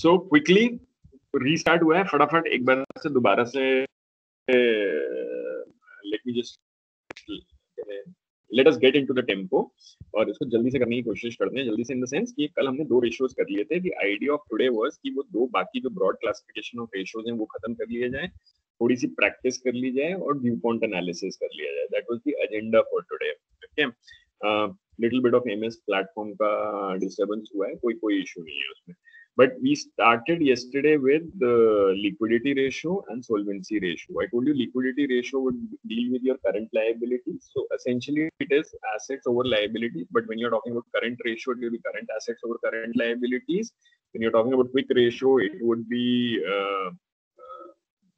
सो quickly restart हुआ है, फटाफट एक बार से दोबारा से let me just let us get into the tempo और इसको जल्दी से करने की कोशिश करते हैं, जल्दी से इन द सेंस कि कल हमने दो रेशियोज कर लिए थे कि आइडिया ऑफ़ टुडे वाज कि वो दो बाकी जो ब्रॉड क्लासिफिकेशन ऑफ़ रेशियोज हैं, वो खत्म कर लिए जाए थोड़ी सी प्रैक्टिस कर ली जाए और व्यू पॉइंट एनालिसिस कर लिया जाए। That was the agenda for today okay little bit of MS platform का डिस्टर्बेंस हुआ है कोई कोई इशू नहीं है उसमें। But we started yesterday with the liquidity ratio and solvency ratio. I told you liquidity ratio would deal with your current liabilities so essentially it is assets over liabilities. But when you're talking about current ratio it will be current assets over current liabilities. When you're talking about quick ratio it would be uh,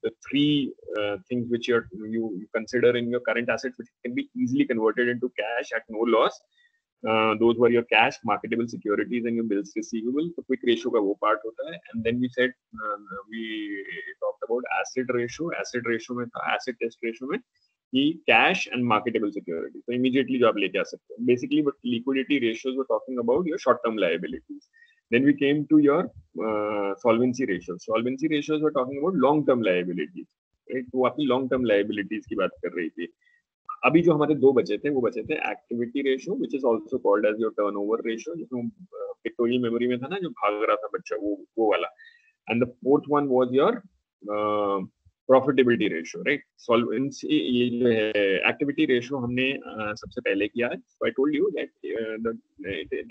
the three uh, things which you, you consider in your current assets which can be easily converted into cash at no loss uh, those were your cash, marketable securities, and your bills receivable. The quick ratio का वो part होता है. And then we said uh, we talked about asset ratio. Asset ratio में था asset test ratio में कि cash and marketable securities. So immediately आप लेके आ सकते हैं. Basically, but liquidity ratios were talking about your short-term liabilities. Then we came to your uh, solvency ratios. Solvency ratios were talking about long-term liabilities. Right? वो अपनी long-term liabilities की बात कर रही थी. अभी जो हमारे दो बचे थे, वो बचे थे activity ratio which is also called as your turnover ratio जिसमें मेमोरी में था ना, जो भाग रहा था बच्चा, वो वो वाला। And the fourth one was your profitability ratio right solvency ये जो है एक्टिविटी रेशियो हमने सबसे पहले किया I told you that the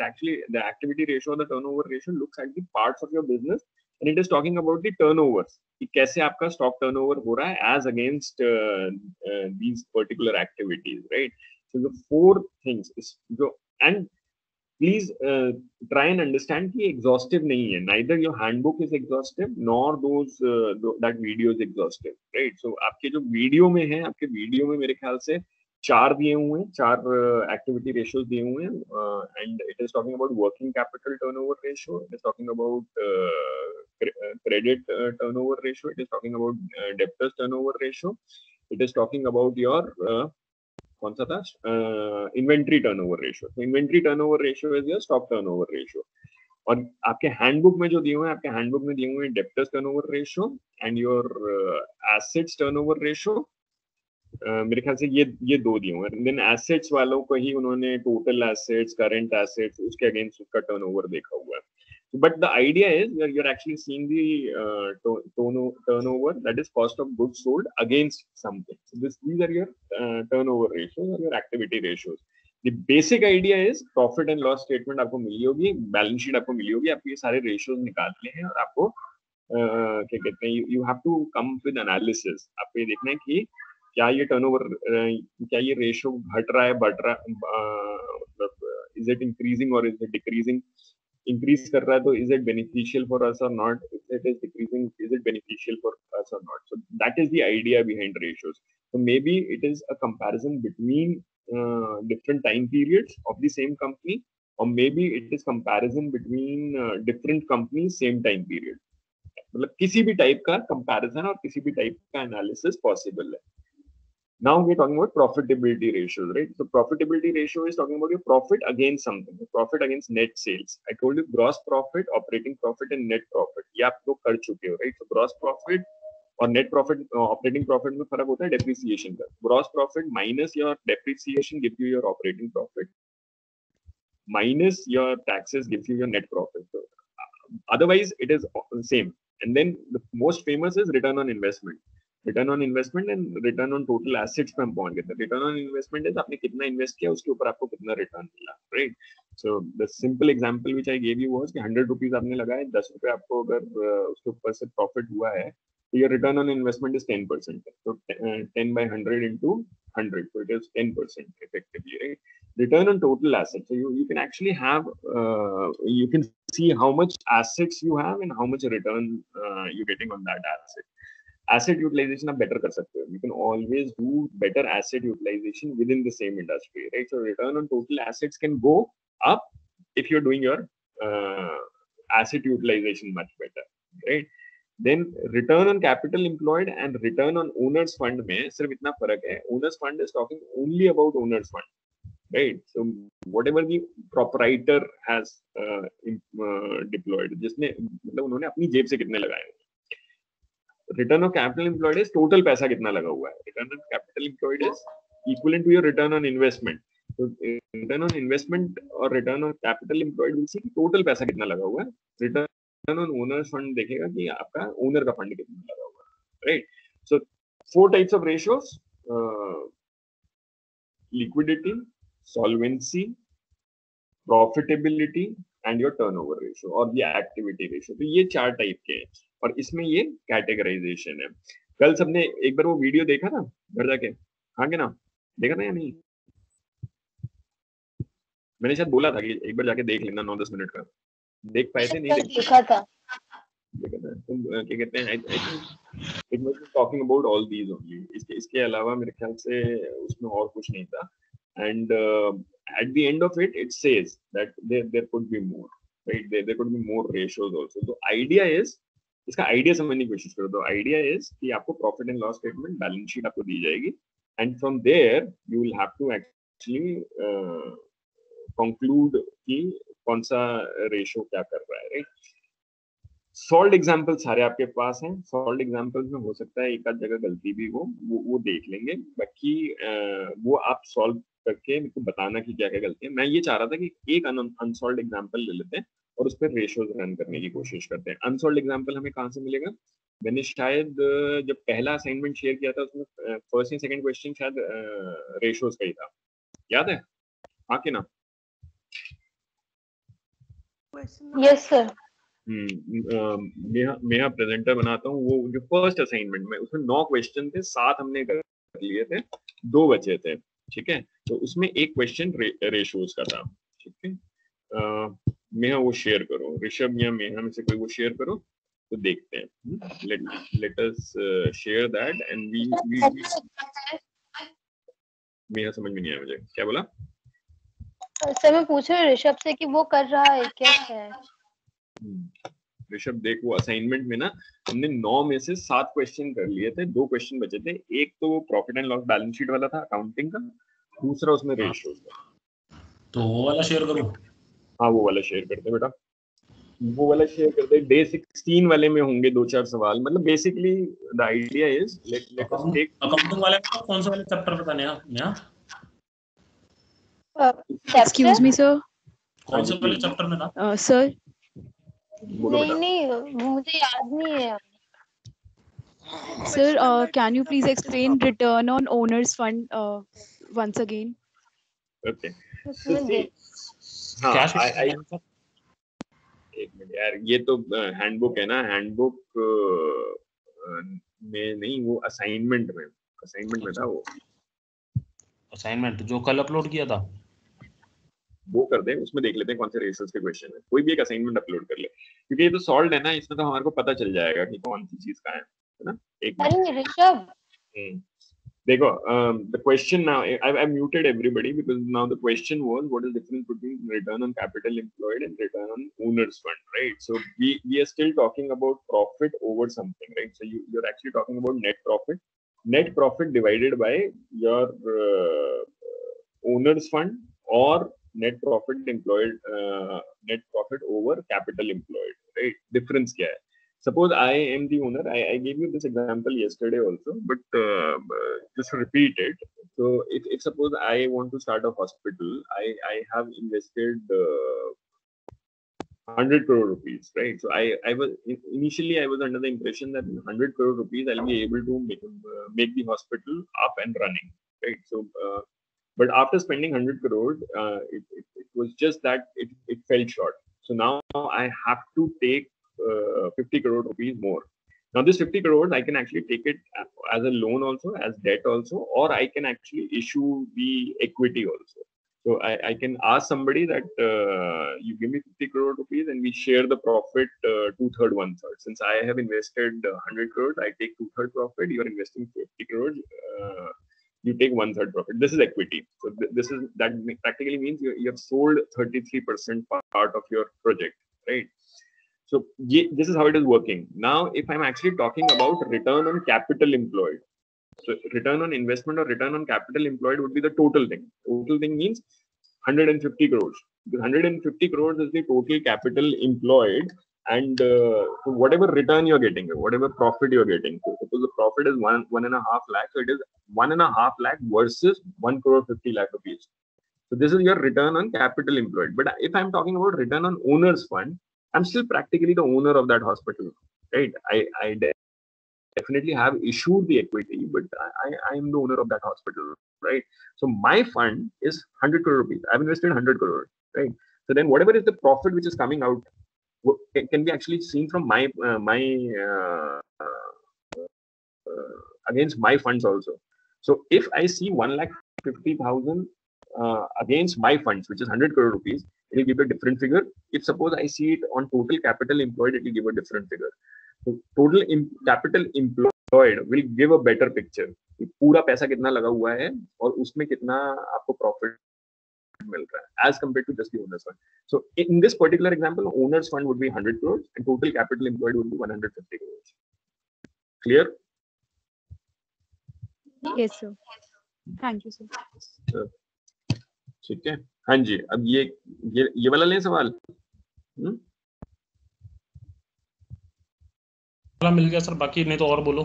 actually the activity ratio the turnover ratio looks at the parts of your business and it is talking about the turnovers कि कैसे आपका stock turnover हो रहा है uh, uh, these particular activities right so the four things is जो please uh, try and understand कि exhaustive नहीं है your handbook is exhaustive nor those uh, that video is exhaustive right so आपके जो video में है आपके video में मेरे ख्याल से चार दिए हुए हैं चार एक्टिविटी रेशियोज दिए हुए हैं and it is talking about working capital turnover ratio it is talking about uh, ratio it is talking about uh, debtors turnover ratio it is talking about your uh, कौन सा था inventory turnover ratio inventory turnover ratio is your stock turnover ratio और आपके handbook में जो दिए हुए हैं आपके हैंडबुक में दिए हुए हैं debtors turnover ratio and your assets turnover ratio मेरे ख्याल से ये ये दो दिए हुए देन एसेट्स वालों को ही उन्होंने टोटल एसेट्स करंट एसेट्स उसके अगेंस्ट उसका टर्न देखा हुआ है। But the idea is you are actually seen the over that is cost of good sold against something turnover ratios और your activity ratios basic idea is profit and loss statement आपको मिली होगी balance sheet आपको मिली होगी आपको ये सारे रेशियोज निकालने हैं और आपको क्या कहते हैं you have to come with analysis आपको ये देखना है कि क्या ये टर्नओवर क्या ये रेशो घट रहा है, बढ़ रहा मतलब इज़ इट इंक्रीजिंग और इज़ इट डिक्रीजिंग इंक्रीज कर रहा है तो is it beneficial for us or not if it is decreasing is it beneficial for us or not so that is the idea behind ratios so maybe it is a comparison between different time periods of the same company और maybe it is comparison between different company same time period मतलब किसी भी type का comparison और किसी भी type का analysis possible है। Now we're talking about profitability ratios, right? So profitability ratio is talking about your profit against something, profit against net sales. I told you gross profit, operating profit, and net profit. ये आप लोग कर चुके हो, right? So gross profit और net profit, uh, operating profit में फर्क होता है depreciation का. Gross profit minus your depreciation gives you your operating profit. Minus your taxes gives you your net profit. So, uh, otherwise, it is same. And then the most famous is return on investment. Return on investment and return on total assets पे हम पहुँच गए थे return on investment is आपने कितना invest किया उसके ऊपर आपको कितना रिटर्न मिला right so the simple example which I give you was कि 100 रुपीस आपने लगाए 10 रुपए आपको अगर उसके ऊपर से प्रॉफिट हुआ है तो your return on investment is 10% so 10 by 100 into 100 so it is 10% effectively right? Return on total assets so you, you can actually have uh, you can see how much assets you have and how much return uh, you're getting on that asset. Asset utilization आप better कर सकते हो। You can always do better asset utilization within the same industry right so return on total assets can go up if you are doing your asset utilization much better right then return on capital employed and return on owners fund में सिर्फ़ इतना फ़र्क है। Owners fund is talking only about owners fund right so whatever the has deployed जिसने मतलब उन्होंने अपनी जेब से कितने लगाए हैं। Return of capital employed is total पैसा कितना लगा हुआ है return of capital employed is equal to your return on investment तो रिटर्न ऑन इन्वेस्टमेंट और return on capital employed will see total पैसा कितना लगा हुआ है रिटर्न ऑन ओनर फंड देखेगा कि आपका ओनर का फंड कितना लगा हुआ है right so four types of ratios liquidity solvency, profitability and your turnover ratio or the activity ratio. तो ये चार टाइप के हैं और इसमें ये कैटेगराइजेशन है। कल सबने एक बार वो वीडियो देखा था? घर जाके। हाँ के ना? देखा था या नहीं? मैंने शायद बोला था कि एक बार जाके देख लेना नौ दस मिनट का। देख पाए थे? नहीं देखा। था। देखा था। तुम क्या कहते हैं? It was talking about all these only इसके इसके अलावा मेरे ख्याल से उसमें और कुछ नहीं था। And at the end of it it says that there there could be more right there there could be more ratios also तो आइडिया इज़ इसका आइडिया समझने की कोशिश करो तो आइडिया इज़ कि आपको profit and loss statement balance sheet आपको दी जाएगी। And from there you will have to actually conclude कि कौन सा रेशियो क्या कर रहा है राइट सॉल्ड एग्ज़ाम्पल सारे आपके पास हैं। सॉल्ड एग्जाम्पल्स में हो सकता है एक आध जगह गलती भी हो, वो वो देख लेंगे। बाकी वो आप सॉल्व करके मेरे को बताना कि क्या क्या गलती है। मैं ये चाह रहा था कि एक अनसॉल्व एग्ज़ाम्पल ले लेते हैं और उस पर रेशियोज रन करने की कोशिश करते हैं। अनसॉल्व एग्ज़ाम्पल हमें कहाँ से मिलेगा? मैंने शायद जब पहला असाइनमेंट शेयर किया था उसमें फ़र्स्ट या सेकंड क्वेश्चन शायद रेशियोज का ही था। याद है? हाँ कि ना यस सर मेरा मेरा प्रेजेंटर बनाता हूँ वो जो फ़र्स्ट असाइनमेंट में उसमें नौ क्वेश्चन थे सात हमने कर लिए थे दो बचे थे। ठीक है? तो उसमें एक क्वेश्चन रे, रेशोज का था। ठीक है? मेहा वो शेयर करो। ऋषभ या मेहा में से कोई वो शेयर करो तो देखते हैं। Let let us share that and we we मेहा समझ में नहीं आया मुझे। क्या बोला? सर मैं पूछ रही ऋषभ से कि वो कर रहा है क्या है? ऋषभ देख वो असाइनमेंट में ना हमने नौ में से सात क्वेश्चन कर लिए थे दो क्वेश्चन बचे थे। एक तो profit and loss balance sheet वाला था अकाउंटिंग का दूसरा उसमें रेशियोज का। तो वो वाला शेयर करूँ। हाँ वो वाला शेयर करते बेटा। वो वाला शेयर करते डे 16 वाले में होंगे दो चार सवाल। मतलब basically the idea is let let us take accounting वाले में कौन सा वाला चैप्टर बताने हैं यहाँ एक्सक्यूज मी सर कौन सा वाले चैप्टर में था? सर नहीं नहीं मुझे याद नहीं है। Sir, uh, can you please explain return on owner's fund uh, once again? Okay. So see, हाँ, I, I, एक मिनट यार ये तो हैंडबुक है ना हैंडबुक में नहीं वो असाइनमेंट में असाइनमेंट में था वो। असाइनमेंट जो कल अपलोड किया था। वो कर दे उसमें देख लेते हैं कौन से रेसर्स के क्वेश्चन है। कोई भी एक असाइनमेंट अपलोड कर ले। क्योंकि ये तो सॉल्व है ना इसमें तो हमारे को पता चल जाएगा कि कौन सी चीज़ का है ना? एक हम्म। देखो the question now I I muted everybody because now the question was what is difference between return on capital employed and return on owners fund right so we we are still talking about profit over something right so you you are actually talking about net profit net profit divided by your owners fund और net profit employed uh, net profit over capital employed right difference kya hai suppose I am the owner. I, I gave you this example yesterday also, but uh, just repeat it. So, if, if suppose I want to start a hospital, I, I have invested uh, 100 crore rupees, right? So, I, I was initially I was under the impression that 100 crore rupees I'll be able to make, uh, make the hospital up and running, right? So, uh, but after spending 100 crore, uh, it, it, it was just that it, it fell short. So now I have to take uh, 50 crore rupees more. Now this 50 crores, I can actually take it as a loan also, as debt also, or I can actually issue the equity also. So I, I can ask somebody that uh, you give me 50 crore rupees and we share the profit uh, two third, one third. Since I have invested uh, 100 crores, I take two third profit. You are investing 50 crores. Uh, you take one third profit. This is equity. So th- this is that practically means you, you have sold 33% part of your project, right? So ye- this is how it is working. Now, if I'm actually talking about return on capital employed, so return on investment or return on capital employed would be the total thing. Total thing means 150 crores. 150 crores is the total capital employed and uh, whatever return you're getting whatever profit you're getting suppose the profit is one one and a half lakh so it is one and a half lakh versus one crore 50 lakh rupees so this is your return on capital employed but if i'm talking about return on owner's fund i'm still practically the owner of that hospital right i i definitely have issued the equity, but I, I am the owner of that hospital, right? So my fund is 100 crore rupees. I've invested 100 crore, right? So then whatever is the profit which is coming out can be actually seen from my uh, my uh, uh, against my funds also. So if I see one lakh fifty thousand uh, against my funds, which is 100 crore rupees, it will give a different figure. If suppose I see it on total capital employed, it will give a different figure. So total capital employed will give a better picture. पूरा पैसा कितना लगा हुआ है और उसमें कितना आपको प्रॉफिट मिल रहा है as compare to just owners fund so in this particular example owners fund would be 100 crore and total capital employed would be 150 crore clear yes sir ठीक है? हाँ जी अब ये ये, ये वाला लें सवाल? हम्म? मिल गया सर। बाकी नहीं तो और बोलो।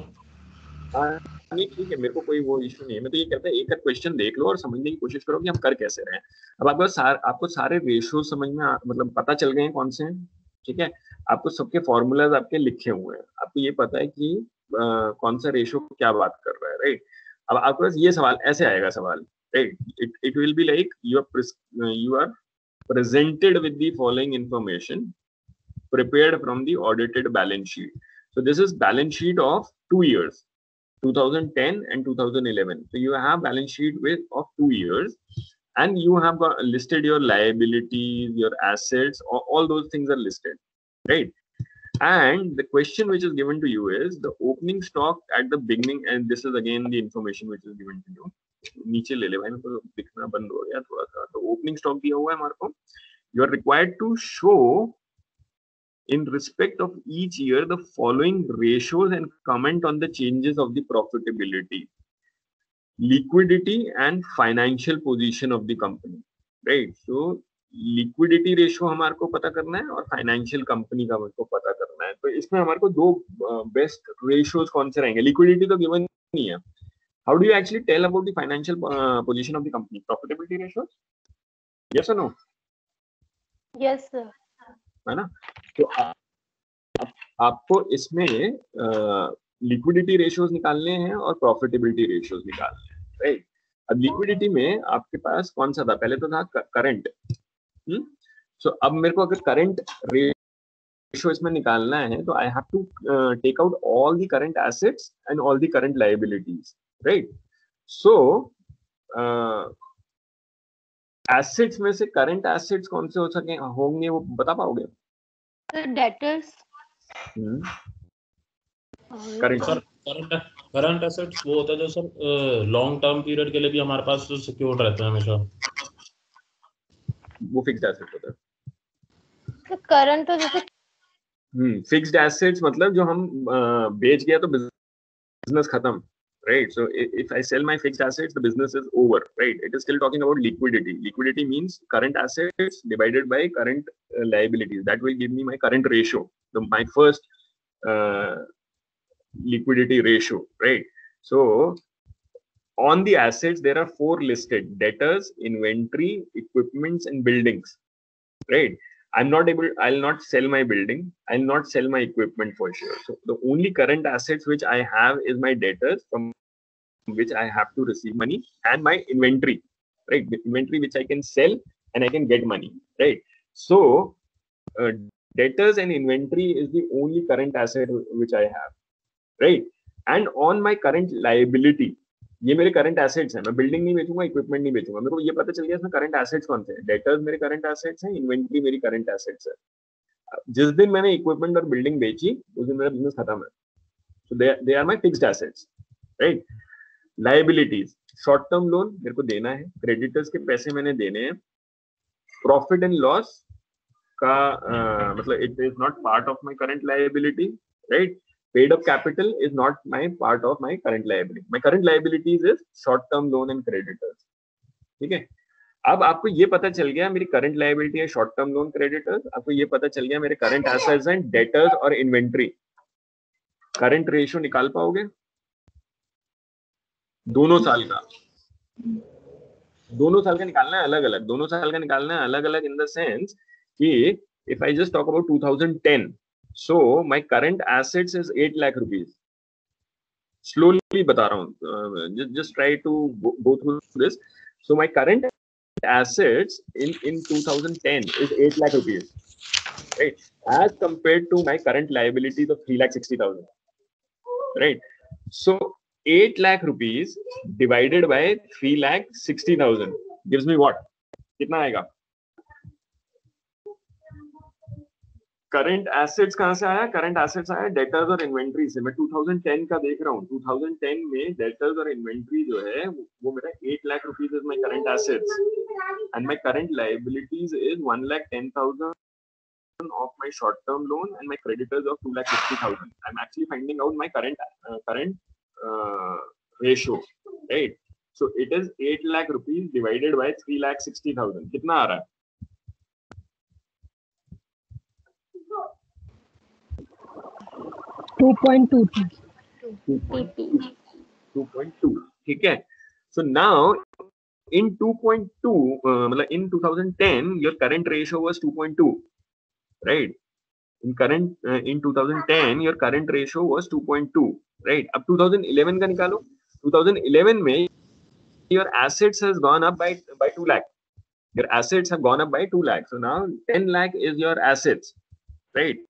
हाँ। नहीं ठीक है मेरे को कोई वो इशू नहीं है। मैं तो ये कहता है एक क्वेश्चन देख लो और समझने की कोशिश करो कि हम कर कैसे रहे हैं। अब आपको सार, आपको सारे रेशो समझ में मतलब पता चल गए हैं कौन से हैं? ठीक है? आपको सबके फॉर्मूलाज आपके लिखे हुए हैं। आपको ये पता है कि आ, कौन सा रेशो क्या बात कर रहा है राइट अब आपके पास ये सवाल ऐसे आएगा सवाल right it it will be like you are you are presented with the following information prepared from the audited balance sheet. So this is balance sheet of two years. 2010 and 2011 so you have balance sheet with of two years and you have got listed your liabilities your assets all, all those things are listed right and the question which is given to you is the opening stock at the beginning and this is again the information which is given to you नीचे ले ले भाई मेरे को दिखना बंद हो गया थोड़ा सा तो ओपनिंग स्टॉक दिया हुआ है हमारे को you are required to show In respect of each year the following ratios and comment on the changes of the profitability liquidity and financial position of the company right? So liquidity ratio हमारे को पता करना है और financial company का हमारे को पता करना है। तो इसमें हमारे को दो बेस्ट रेशियोज कौन से रहेंगे? लिक्विडिटी तो गिवन नहीं है। How do you actually tell about the financial position of the company profitability ratios yes और नो यस सर है ना? तो आ, आ, आपको इसमें लिक्विडिटी रेशियोज निकालने हैं और प्रॉफिटेबिलिटी रेशियोज निकालने हैं राइट अब लिक्विडिटी में आपके पास कौन सा था? पहले तो था करंट सो अब मेरे को अगर करंट रेशियो इसमें निकालना है तो I have to take out all the current assets and all the current liabilities right so assets में से करंट एसेट्स कौन से हो सके होंगे वो बता पाओगे? Debtors current sir current current assets वो होता है जो सर लॉन्ग टर्म पीरियड के लिए भी हमारे पास सिक्योर्ड रहते हैं हमेशा। वो फिक्स्ड एसेट होता है। करंट तो जैसे हम्म फिक्स्ड एसेट्स मतलब जो हम बेच गया तो बिज़नेस खत्म। Right. So if i sell my fixed assets the business is over right? It is still talking about liquidity. Liquidity means current assets divided by current uh, liabilities. That will give me my current ratio the my first uh, liquidity ratio right? So on the assets there are four listed debtors inventory equipments and buildings right i'm not able i'll not sell my building i'll not sell my equipment for sure. So the only current assets which i have is my debtors from which i have to receive money and my inventory right? The inventory which i can sell and i can get money right? So uh, debtors and inventory is the only current asset which i have right? And on my current liability ये मेरे current assets हैं। मैं building नहीं बेचूँगा equipment नहीं बेचूँगा। मेरे को ये पता चल गया इसमें करंट एसेट्स कौन हैं? डेटर्स मेरे करंट एसेट्स हैं इन्वेंट्री मेरी करंट एसेट्स है। जिस दिन मैंने इक्विपमेंट और बिल्डिंग बेची उस दिन मेरा बिज़नेस खत्म है। So they are my fixed assets right liabilities short term loan मेरे को देना है। क्रेडिटर्स के पैसे मैंने देने हैं। प्रॉफिट एंड लॉस का uh, मतलब it is not part of my current liability right paid up capital is not my part of my current liability. My current liabilities is short term loan and creditors. ठीक है? अब आपको ये पता चल गया मेरी करंट लाइबिलिटी है शॉर्ट टर्म लोन क्रेडिटर्स आपको ये पता चल गया मेरे करंट एसेट्स एंड डेटर्स और इन्वेंट्री करंट रेशियो निकाल पाओगे? दोनों साल का। दोनों साल का निकालना है अलग अलग दोनों साल का निकालना है अलग अलग इन द सेंस कि if I just talk about 2010 so my current assets is eight lakh rupees slowly बता रहा हूँ just try to go through this so my current assets in in 2010 is eight lakh rupees right as compare to my current liabilities of three lakh sixty thousand right so eight lakh rupees divided by three lakh sixty thousand gives me what कितना आएगा? Current assets कहाँ से आया current assets आया debtors और inventory से मैं 2010 का देख रहा हूँ 2010 में डेटर्स और इन्वेंट्री जो है वो मेरा 8 lakh rupees is my current assets and my current liabilities is 1 lakh 10000 of my short term loan and my creditors of 2 lakh 60000 i'm actually finding out my current uh, current uh, ratio right so it is 8 lakh rupees divided by 3 lakh 60000 कितना आ रहा है 2.2 ठीक है? So now in 2.2 मतलब in 2010 your current ratio was 2.2 right in current in 2010 your current ratio was 2.2 right अब 2011 का निकालो। 2011 में your assets has gone up by by 2 lakh your assets have gone up by 2 lakh so now 10 lakh is your assets right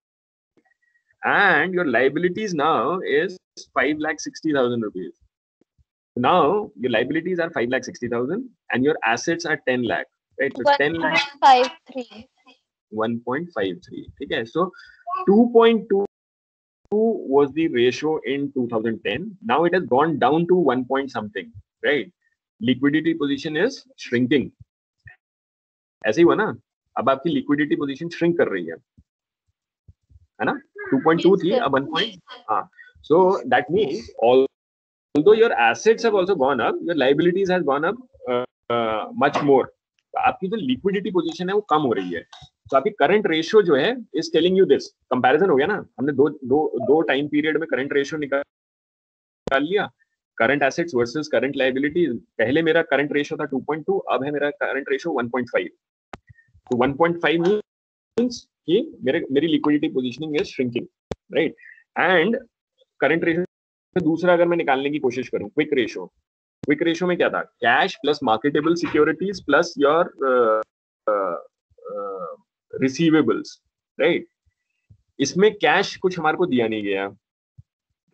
and your liabilities now is 5 lakh 60,000 rupees. Now your liabilities are 5 lakh 60,000 and your assets are 10 lakh, right? So 10 lakh 1.53. 1.53. Okay, so 2.2 was the ratio in 2010. Now it has gone down to 1 point something, right? Liquidity position is shrinking. ऐसे ही हुआ ना अब आपकी liquidity position shrink कर रही है है ना 2.2 थी अब 1. हाँ so that means although your assets have also gone up your liabilities has gone up uh, much more. आपकी जो लिक्विडिटी पोजीशन है वो कम हो रही है। तो आपकी करंट रेशियो जो है is telling you this comparison हो गया ना? हमने दो दो दो टाइम पीरियड में करंट रेशियो निकाल लिया। Current assets versus current liability पहले मेरा करंट रेशियो था 2.2 अब है मेरा करंट रेशियो 1.5 तो 1.5 मींस कि मेरे मेरी liquidity positioning is shrinking right and current ratio दूसरा अगर मैं निकालने की कोशिश करूँ क्विक रेशियो क्विक रेशियो में क्या था? Cash plus marketable securities plus your receivables right इसमें कैश कुछ हमारे को दिया नहीं गया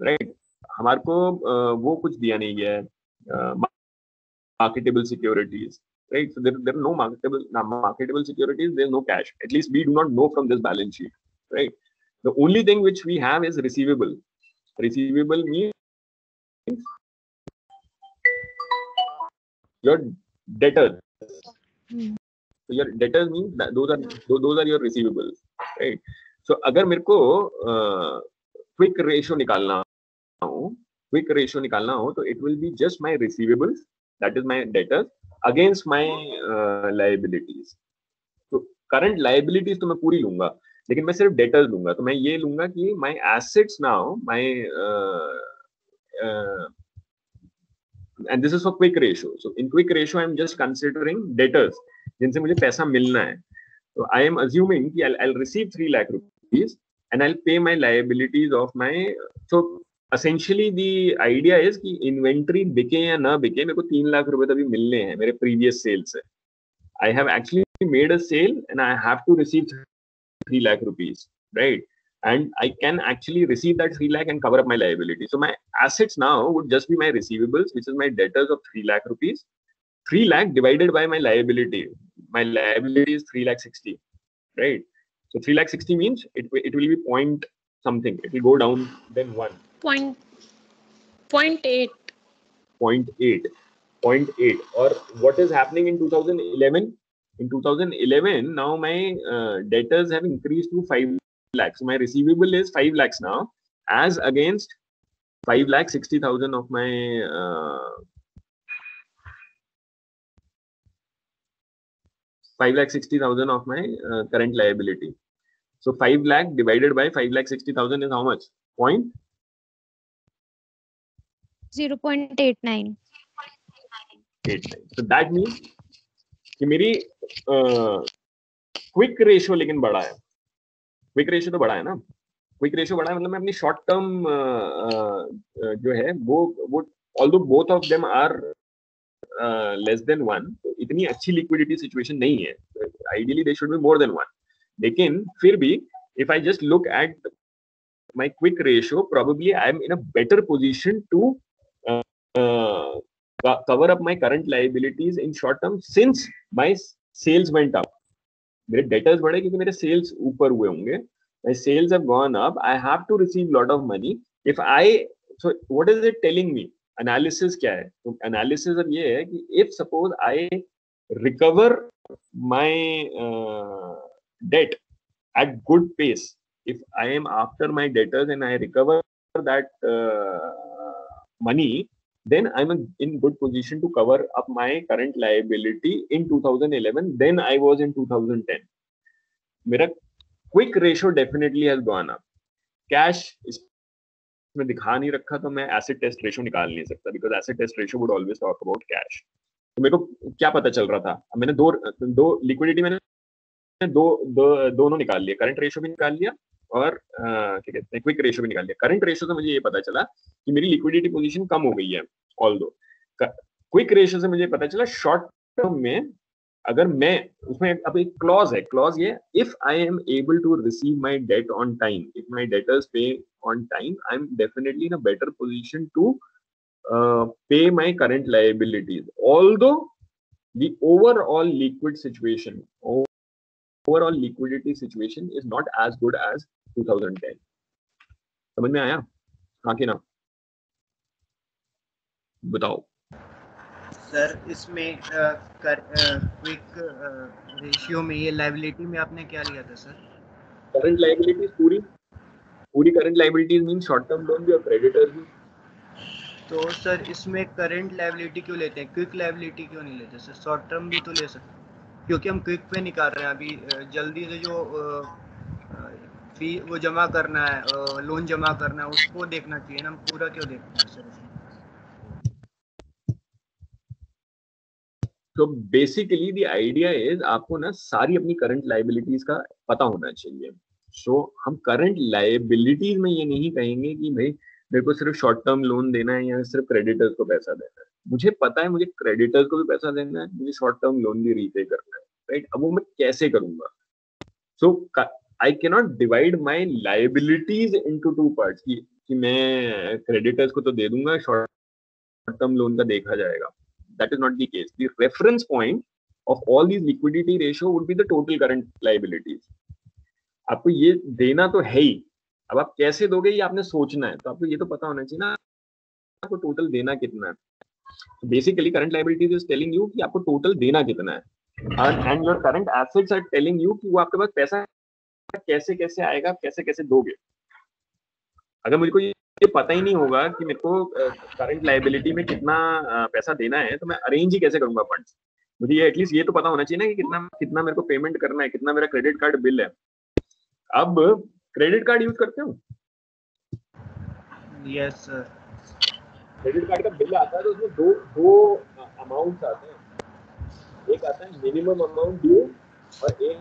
राइट right? हमारे को uh, वो कुछ दिया नहीं गया है marketable securities right? So there, there are no marketable marketable securities. There's no cash. At least we do not know from this balance sheet, right? The only thing which we have is receivable. Receivable means your debtors. Hmm. So your debtors means that those are those are your receivables, right? So अगर मेरे को quick uh, ratio निकालना हो quick ratio निकालना हो तो it will be just my receivables that is my debtors against my liabilities तो current liabilities तो मैं पूरी लूँगा, लेकिन मैं सिर्फ़ डेटर्स लूँगा। तो मैं ये लूँगा कि my assets now my and this is for quick ratio so in quick ratio I am just considering debtors जिनसे मुझे पैसा मिलना है। तो I am assuming receive 3 lakh rupees and I pay my liabilities of my so essentially the idea is कि inventory बिके या ना बिके, मेरे को तीन लाख रुपए तो मिलने हैं मेरे प्रीवियस सेल से। I have actually made a sale and I have to receive three lakh rupees right and I can actually receive that three lakh and cover up my liability so my assets now would just be my receivables which is my debtors of three lakh rupees three lakh divided by my liability my liability is three lakh sixty right so three lakh sixty means it will be point something it will go down than one Point, point 8. 0.8 0.8 or what is happening in 2011 in 2011 now my uh, debtors have increased to 5 lakhs my receivable is 5 lakhs now as against 5 lakh 60000 of my uh, 5 lakh 60,000 of my uh, current liability. So 5 lakh divided by 5 lakh 60,000 is how much? Point 0.89 eight nine. So that means कि मेरी quick ratio लेकिन बड़ा है। Quick ratio तो बड़ा है ना। Quick ratio बड़ा है मतलब मैं अपनी शॉर्ट टर्म जो है वो वो although both of them are less than one इतनी अच्छी लिक्विडिटी सिचुएशन नहीं है। Ideally they should be more than one लेकिन फिर भी if I just look at my quick ratio, probably I am in a better position to uh, uh, cover up my current liabilities in short term since my sales went up. मेरे debtors बढ़े क्योंकि मेरे sales ऊपर हुए होंगे my sales have gone up i have to receive lot of money if i so what is it telling me analysis क्या है तो analysis अब ये है कि if suppose i recover my uh, debt at good pace if i am after my debtors and i recover that uh, money then i'm in good position to cover up my current liability in 2011 then i was in 2010 मेरा quick ratio definitely has gone up cash इसमें दिखा नहीं रखा तो मैं acid test ratio निकाल नहीं सकता because acid test ratio would always talk about cash तो मेरे को क्या पता चल रहा था? मैंने दो दो लिक्विडिटी मैंने, दो दो, दोनों निकाल लिया करंट रेशियो भी निकाल लिया और क्या कहते हैं क्विक रेशियो भी निकाल लिया। करंट रेशियो से मुझे ये पता चला कि मेरी लिक्विडिटी पोजीशन कम हो गई है ऑल दो क्विक रेशियो से मुझे पता चला शॉर्ट टर्म में अगर मैं, उसमें अब एक क्लॉज है क्लॉज ये if I am able to receive my debt on time if my debtors pay on time I am definitely in a better position to pay my current liabilities although the overall liquid situation, overall liquidity situation is not as good as 2010 समझ में आया? हाँ कि ना? बताओ। Sir इसमें कर quick ratio में ये लाइबिलिटी में आपने क्या लिया था सर? करंट लाइबिलिटीज पूरी? पूरी current liabilities mean short term loan भी और क्रेडिटर्स भी? तो सर इसमें करंट लाइबिलिटी क्यों लेते हैं? क्विक लाइबिलिटी क्यों नहीं लेते सर? शॉर्ट टर्म भी तो ले सकते क्योंकि हम क्विक पे निकाल रहे हैं अभी जल्दी से जो फ़ी वो जमा करना है लोन जमा करना है उसको देखना चाहिए ना पूरा क्यों देखते हैं सर तो बेसिकली द आइडिया इज़ आपको ना सारी अपनी करंट लाइबिलिटीज का पता होना चाहिए। सो so, हम करंट लाइबिलिटीज में ये नहीं कहेंगे कि भाई मेरे को सिर्फ़ शॉर्ट टर्म लोन देना है या सिर्फ़ क्रेडिटर्स को पैसा देना है। मुझे पता है मुझे क्रेडिटर्स को भी पैसा देना है मुझे शॉर्ट टर्म लोन भी रीपे करना है राइट अब वो मैं कैसे करूँगा? So I can not divide my liabilities into two parts कि कि मैं क्रेडिटर्स को तो दे दूँगा शॉर्ट टर्म लोन का देखा जाएगा। Is not the case. The reference point of all these liquidity ratio would be the total current liabilities. आपको ये देना तो है ही। अब आप कैसे दोगे, ये आपने सोचना है। तो आपको ये तो पता होना चाहिए ना, आपको टोटल देना कितना है। Basically current liabilities is telling you कि आपको टोटल देना कितना है। And your current assets are telling you कि वो आपके पास पैसा कैसे कैसे आएगा कैसे कैसे दोगे? अगर मुझको ये पता ही नहीं होगा कि मेरे को करंट लाइबिलिटी में कितना पैसा देना है तो मैं अरेंज ही कैसे करूँगा फंड्स मुझे ये एटलीस्ट ये तो पता होना चाहिए ना कि कितना कितना मेरे को पेमेंट करना है कितना मेरा क्रेडिट कार्ड बिल है। अब क्रेडिट कार्ड यूज़ करते हो? यस सर क्रेडिट कार्ड का बिल आता है तो उसमें दो दो अमाउंट्स आते हैं। एक आता है मिनिमम अमाउंट ड्यू और एक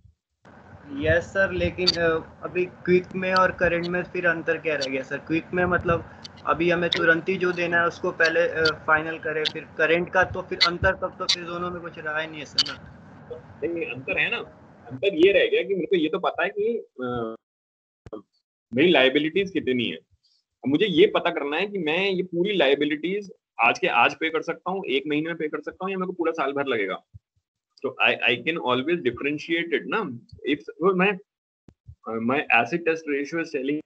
यस सर लेकिन अभी क्विक में और करंट में फिर अंतर क्या रह गया सर क्विक में मतलब अभी हमें तुरंत ही जो देना है, उसको पहले फाइनल करें, फिर करंट का तो फिर अंतर तब तो फिर दोनों में कुछ रहा ही नहीं है सर ना? अंतर है ना? अंतर ये रह गया कि मेरे को ये तो पता है कि मेरी लाइबिलिटीज कितनी है। मुझे ये पता करना है कि मैं ये पूरी लाइबिलिटीज आज के आज पे कर सकता हूँ, एक महीने में पे कर सकता हूँ या मेरे को पूरा साल भर लगेगा। तो I I can always differentiate it ना इफ़ मैं uh, my acid test ratio is telling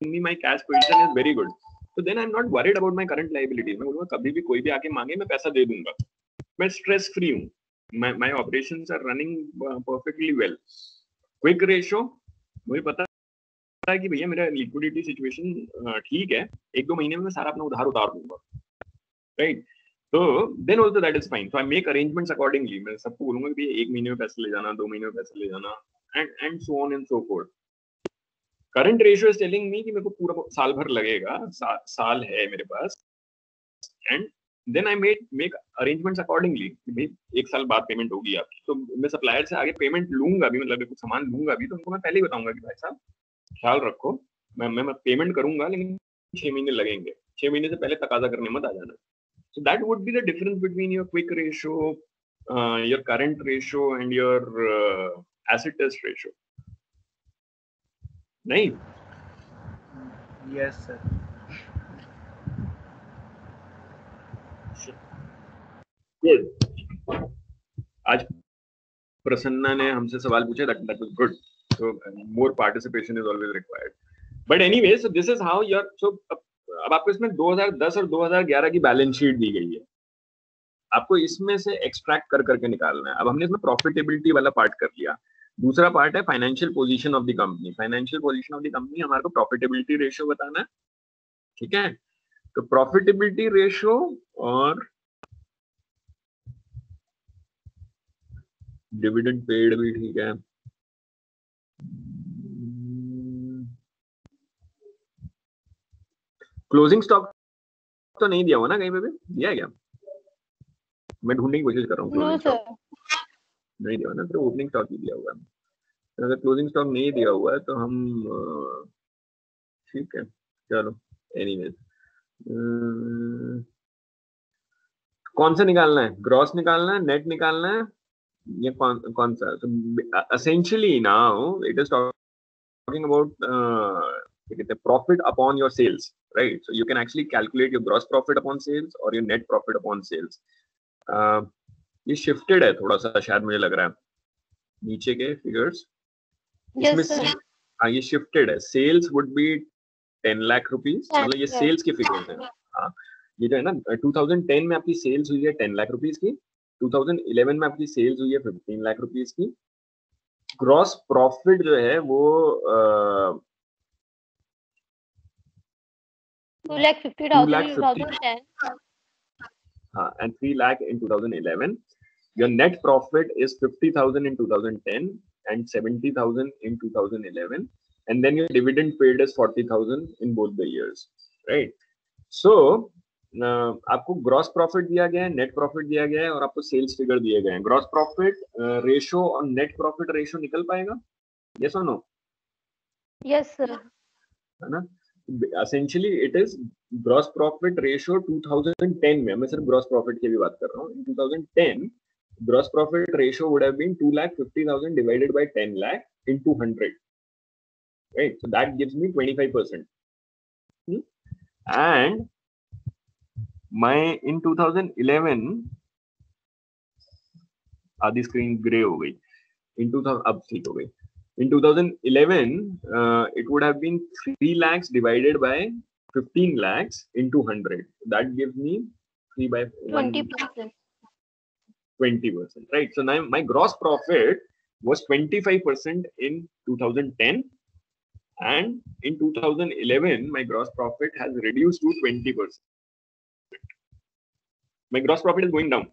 me my cash position is very good so then i'm not worried about my current liabilities मैं बोलूँगा कभी भी कोई भी आके मांगे मैं पैसा दे दूँगा मैं स्ट्रेस फ्री हूँ my my operations are running uh, perfectly well quick ratio मुझे पता है कि भैया मेरा लिक्विडिटी सिचुएशन ठीक है एक दो महीने में मैं सारा अपना उधार उतार दूँगा राइट तो then also that is fine so I make arrangements accordingly मैं सबको बोलूँगा कि एक महीने में पैसे ले जाना दो महीने में पैसे ले जाना and and so on and so forth current ratio is telling me कि मेरे को पूरा साल भर लगेगा सा, साल है मेरे पास and then I made make arrangements accordingly भाई एक साल बाद पेमेंट होगी आपकी. तो मैं सप्लायर से आगे पेमेंट लूँगा भी मतलब सामान लूँगा भी तो उनको मैं पहले ही बताऊँगा कि भाई साहब ख्याल रखो मैं, मैं पेमेंट करूँगा लेकिन छह महीने लगेंगे. छह महीने से पहले तकाजा करने मत आ जाना. So that would be the difference between your quick ratio uh, your current ratio and your uh, acid test ratio नहीं यस सर good आज प्रसन्ना ने हमसे सवाल पूछे that that was good so more participation is always required but anyway so this is how your so अब आपको इसमें 2010 और 2011 की बैलेंस शीट दी गई है। आपको इसमें से एक्सट्रैक्ट कर करके निकालना है। अब हमने इसमें प्रॉफिटेबिलिटी वाला पार्ट कर लिया। दूसरा पार्ट है financial position of the company financial position of the company हमारे को प्रॉफिटेबिलिटी रेशियो बताना है। ठीक है? तो प्रॉफिटेबिलिटी रेशियो और डिविडेंड पेड भी ठीक है। क्लोजिंग स्टॉक तो नहीं दिया हुआ ना कहीं पे भी? दिया है क्या? मैं ढूँढने की कोशिश कर रहा हूँ। नहीं दिया ना तो ओपनिंग स्टॉक ही दिया हुआ है। अगर क्लोजिंग स्टॉक नहीं दिया हुआ है तो हम ठीक है चलो एनीवेज कौन सा निकालना है? ग्रॉस निकालना है नेट निकालना है ये कौन कौन सा? Essentially now it is talking about कहते हैं profit upon your sales right so you can actually calculate your gross profit upon sales और your net profit upon sales ये शिफ्टेड है थोड़ा सा शायद मुझे लग रहा है। नीचे के फिगर्स इसमें से- हाँ ये शिफ्टेड है। Sales would be ten lakh rupees मतलब ये. सेल्स के फिगर्स हैं। हाँ ये जो है ना 2010 में आपकी सेल्स हुई है टेन लाख रुपीज़ की। 2011 में आपकी सेल्स हुई है 15 लाख रुपीज़ की। ग्रॉस प्रॉफिट जो है वो अ, two lakh fifty Two lakh thousand fifty. Thousand ten हाँ, and 3 lakh in 2011. Your net profit is 50,000 in 2010 and 70,000 in 2011. And then your dividend paid is 40,000 in both the years, right? So, uh, आपको gross profit दिया गया है net profit दिया गया है और आपको सेल्स फिगर दिए गए हैं ग्रॉस प्रॉफिट रेशो और नेट प्रॉफिट रेशो निकल पाएगा यस और नो यस सर है ना essentially it is gross profit ratio 2010 में मैं सिर्फ़ gross profit की भी बात कर रहा हूँ 2010 gross profit ratio would have been 2 lakh 50,000 divided by 10 lakh into 100 right so that gives me 25 percent Hmm? and my in 2011 आधी स्क्रीन ग्रे हो गई in 2000 अब ठीक हो गई in 2011 uh, it would have been 3 lakhs divided by 15 lakhs into 100 that gives me 3 by 20 percent. 20 percent right? So now my gross profit was 25 percent in 2010 and in 2011 my gross profit has reduced to 20 percent. My gross profit is going down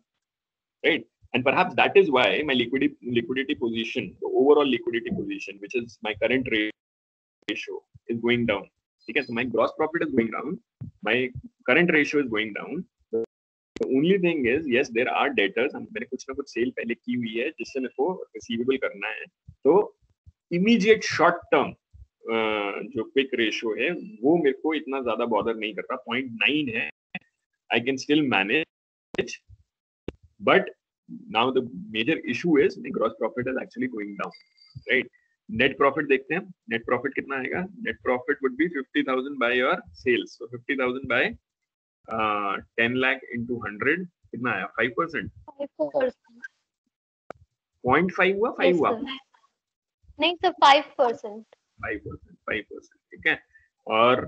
right? And perhaps that is why my liquidity liquidity position the overall liquidity position which is my current ratio is going down okay so my gross profit is going down my current ratio is going down the only thing is yes there are debtors हम मैंने कुछ ना कुछ cell पहले की हुई है जिससे मेरे को रिसीवेबल करना है तो इमीडिएट शॉर्ट टर्म जो क्विक रेशियो है वो मेरे को इतना ज़्यादा बॉदर नहीं करता पॉइंट नाइन है I can still manage but now the major issue is the gross profit is actually going down right net profit देखते हैं net profit कितना आएगा net profit would be 50000 by your sales so 50000 by uh, 10 lakh into 100 कितना आया 5% five percent 0.5 हुआ 5 yes हुआ sir नहीं sir five percent five percent five percent ठीक है और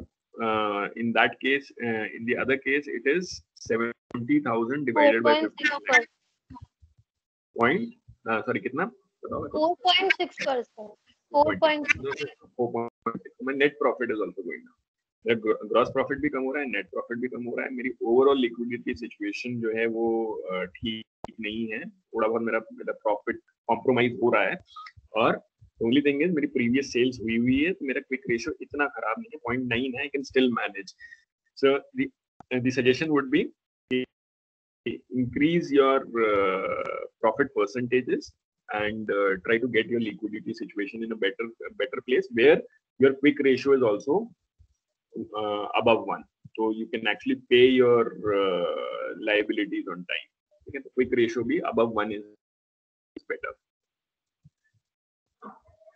in that case in the other case it is seventy thousand divided by fifty point sorry कितना? बताओ four point six percent four point my net profit is also going down मेरा gross profit भी कम हो रहा है net profit भी कम हो रहा है। मेरी ओवरऑल लिक्विडिटी सिचुएशन जो है वो ठीक नहीं है। थोड़ा बहुत मेरा मेरा प्रॉफिट कॉम्प्रोमाइज हो रहा है। और ओनली थिंग इज़ मेरी प्रीवियस सेल्स हुई हुई है तो मेरा क्विक रेशियो इतना खराब नहीं है। पॉइंट नाइन है I can still manage so the suggestion would be increase your uh, profit percentages and uh, try to get your liquidity situation in a better better place where your quick ratio is also uh, above one so you can actually pay your uh, liabilities on time okay the quick ratio be above one is, is better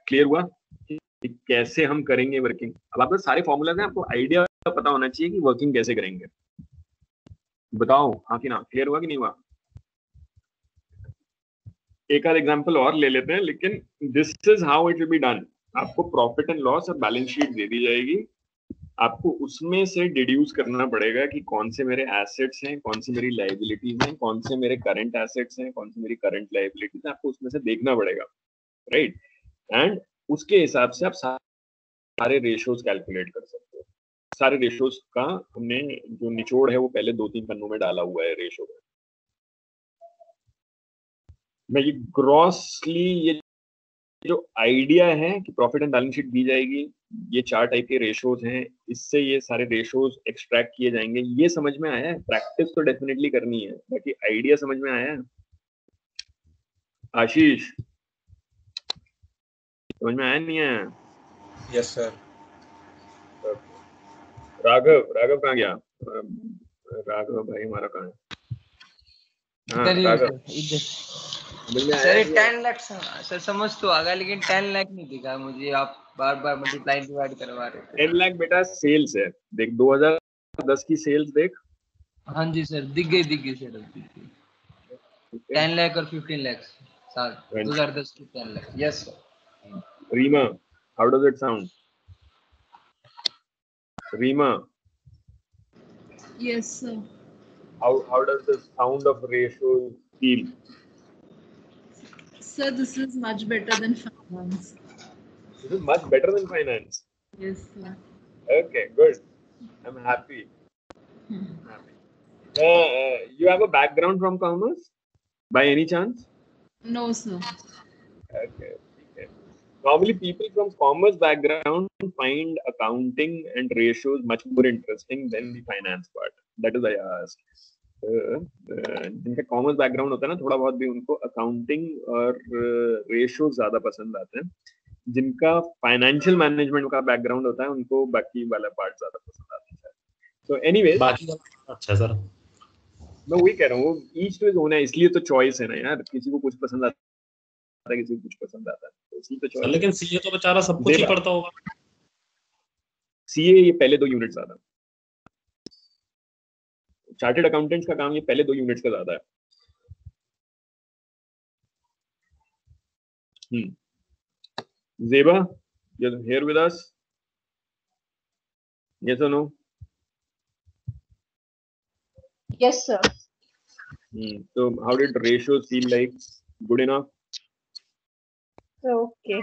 clear हुआ कि कैसे हम करेंगे working अब आपके सारे formulas हैं आपको आइडिया पता होना चाहिए कि वर्किंग कैसे करेंगे बताओ हाँ कि ना क्लियर हुआ कि नहीं हुआ? एक आध एग्जांपल और ले लेते हैं, लेकिन this is how it be done आपको प्रॉफिट एंड लॉस और बैलेंस शीट दे दी जाएगी। आपको उसमें से डिड्यूस करना पड़ेगा कि कौन से मेरे एसेट्स हैं, कौन से मेरी लाइबिलिटीज हैं, कौन से मेरे करंट एसेट्स हैं, कौन सी मेरी करंट लाइबिलिटीज हैं, आपको उसमें से देखना पड़ेगा राइट right? एंड उसके हिसाब से आप सारे रेशियोज कैलकुलेट कर सकते सारे रेशियोज का हमने जो निचोड़ है वो पहले दो तीन पन्नों में डाला हुआ है रेशियो में मैं ये ग्रॉसली ये जो आइडिया है कि प्रॉफिट एंड बैलेंस शीट दी जाएगी, ये चार टाइप के रेशियोज हैं, इससे ये सारे रेशियोज एक्सट्रैक्ट किए जाएँगे। ये समझ में आया है? प्रैक्टिस तो डेफिनेटली करनी है, बाकी आइडिया समझ में आया है? आशीष, समझ में आया नहीं आया यस सर राघव राघव कहाँ गया? राघव भाई हमारा कहाँ है? हाँ, सर, इधर। समझ में सर आया टेन लाख सर समझ तो आ गया लेकिन टेन लाख नहीं दिखा मुझे। आप बार बार मल्टीप्लाई डिवाइड करवा रहे थे। टेन लाख बेटा सेल्स है। देख 2010 की सेल्स देख। हाँ जी सर दिख गई दिख गई सर दिख गई। ठीक है? टेन लाख और फिफ्टीन लाख सर दो हज़ार दस की ten lakh yes sir Rima, how does it sound? Rima, Yes, sir. how, how does the sound of ratios feel? Sir, this is much better than finance. This is much better than finance. Yes, sir. Okay, good. I'm happy. happy. Uh, uh, you have a background from commerce by any chance? No, sir. Okay. Normally, people from commerce background find accounting and ratios much more interesting than the finance part. That is why I asked. Uh, uh, जिनका commerce background होता है ना थोड़ा बहुत भी उनको accounting और ratio ज़्यादा पसंद आते हैं जिनका फाइनेंशियल मैनेजमेंट का बैकग्राउंड होता है उनको बाकी वाला पार्ट ज़्यादा पसंद आता है सो वाला अच्छा सर मैं वही कह रहा हूँ ईच टू इज़ ओन है इसलिए तो चॉइस है ना यार किसी को कुछ पसंद आता है किसी को कुछ पसंद आता है। तो इसलिए तो चॉइस लेकिन सीए तो बेचारा सब कुछ ही पढ़ता होगा। सीए ये पहले दो यूनिट ज़्यादा चार्टेड अकाउंटेंट्स का काम ये पहले दो यूनिट्स का ज़्यादा है। हम्म। जेबा you're here with us? Yes or no? Yes, sir. hmm. so how did ratios feel like? Good enough? Okay.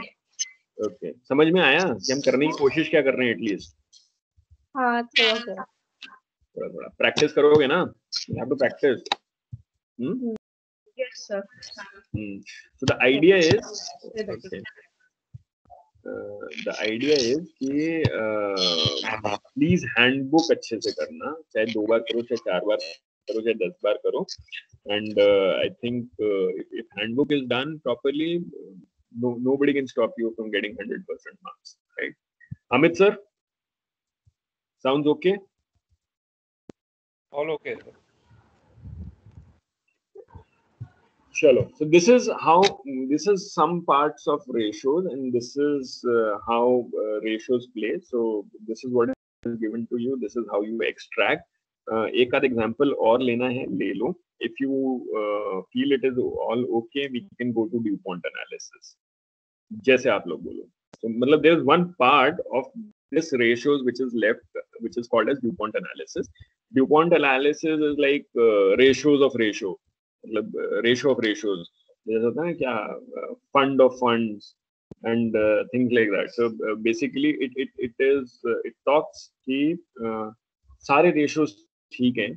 Okay. समझ में आया? कि हम करने की कोशिश क्या कर रहे हैं एटलीस्ट हाँ थोड़ा सा थोड़ा थोड़ा प्रैक्टिस करोगे ना? You to practice hmm? Yes, sir. Hmm. So the idea is okay. Uh, the idea is कि प्लीज़ हैंडबुक अच्छे से करना। चाहे दो बार करो चाहे चार बार करो चाहे दस बार करो। And I think if handbook is done properly no nobody can stop you from getting 100% marks right amit sir sounds okay all okay sir Chalo. So this is how this is some parts of ratios, and this is uh, how uh, ratios play. So this is what is given to you. This is how you extract. Uh, एक आध example और लेना है ले लो. If you uh, feel it is all okay, we can go to viewpoint analysis. जैसे आप लोग बोलो so, मतलब there is one part of this ratios which is left which is called as DuPont analysis DuPont analysis is like uh, ratios of ratio मतलब uh, ratio of ratios जैसे होता है क्या fund of funds and uh, things like that so uh, basically it it it is uh, it talks कि uh, सारे ratios ठीक हैं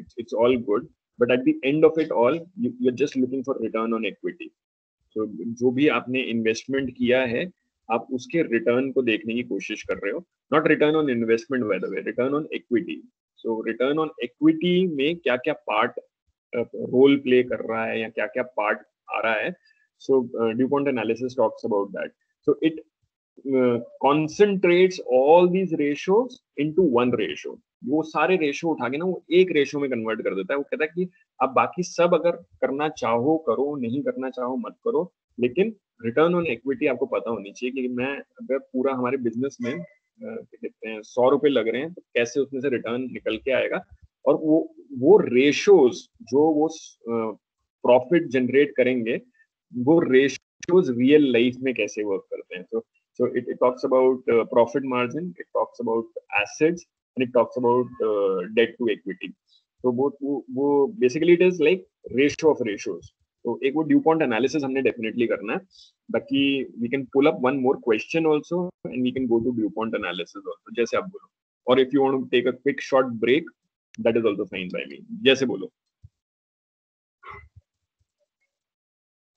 it's it's all good but at the end of it all you, you're just looking for return on equity So जो भी आपने investment किया है, आप उसके रिटर्न को देखने की कोशिश कर रहे हो। Not return on investment by the way return on equity so return on equity में क्या क्या पार्ट रोल प्ले कर रहा है या क्या क्या पार्ट आ रहा है? So DuPont analysis talks about that so it concentrates all these ratios into one ratio वो सारे रेशो उठा के ना वो एक रेशो में कन्वर्ट कर देता है। वो कहता है कि आप बाकी सब अगर करना चाहो, करो, नहीं करना चाहो, मत करो। लेकिन रिटर्न ऑन इक्विटी आपको पता होनी चाहिए कि मैं अगर पूरा हमारे बिज़नेस में क्या कहते हैं, सौ रुपए लग रहे हैं तो कैसे उसमें से रिटर्न निकल के आएगा? और वो वो रेशोज जो वो प्रॉफिट जनरेट करेंगे, वो रेशोज रियल लाइफ में कैसे वर्क करते हैं? तो so it, it talks about uh, profit margin it talks about assets and it talks about uh, debt to equity. So both वो, वो basically it is like ratio of ratios. तो एक वो ड्यू पॉइंट एनालिसिस हमने definitely करना है बाकी we can pull up one more question also and we can go to DuPont analysis also जैसे आप बोलो। और if you want to take a quick short break that is also fine by me जैसे बोलो।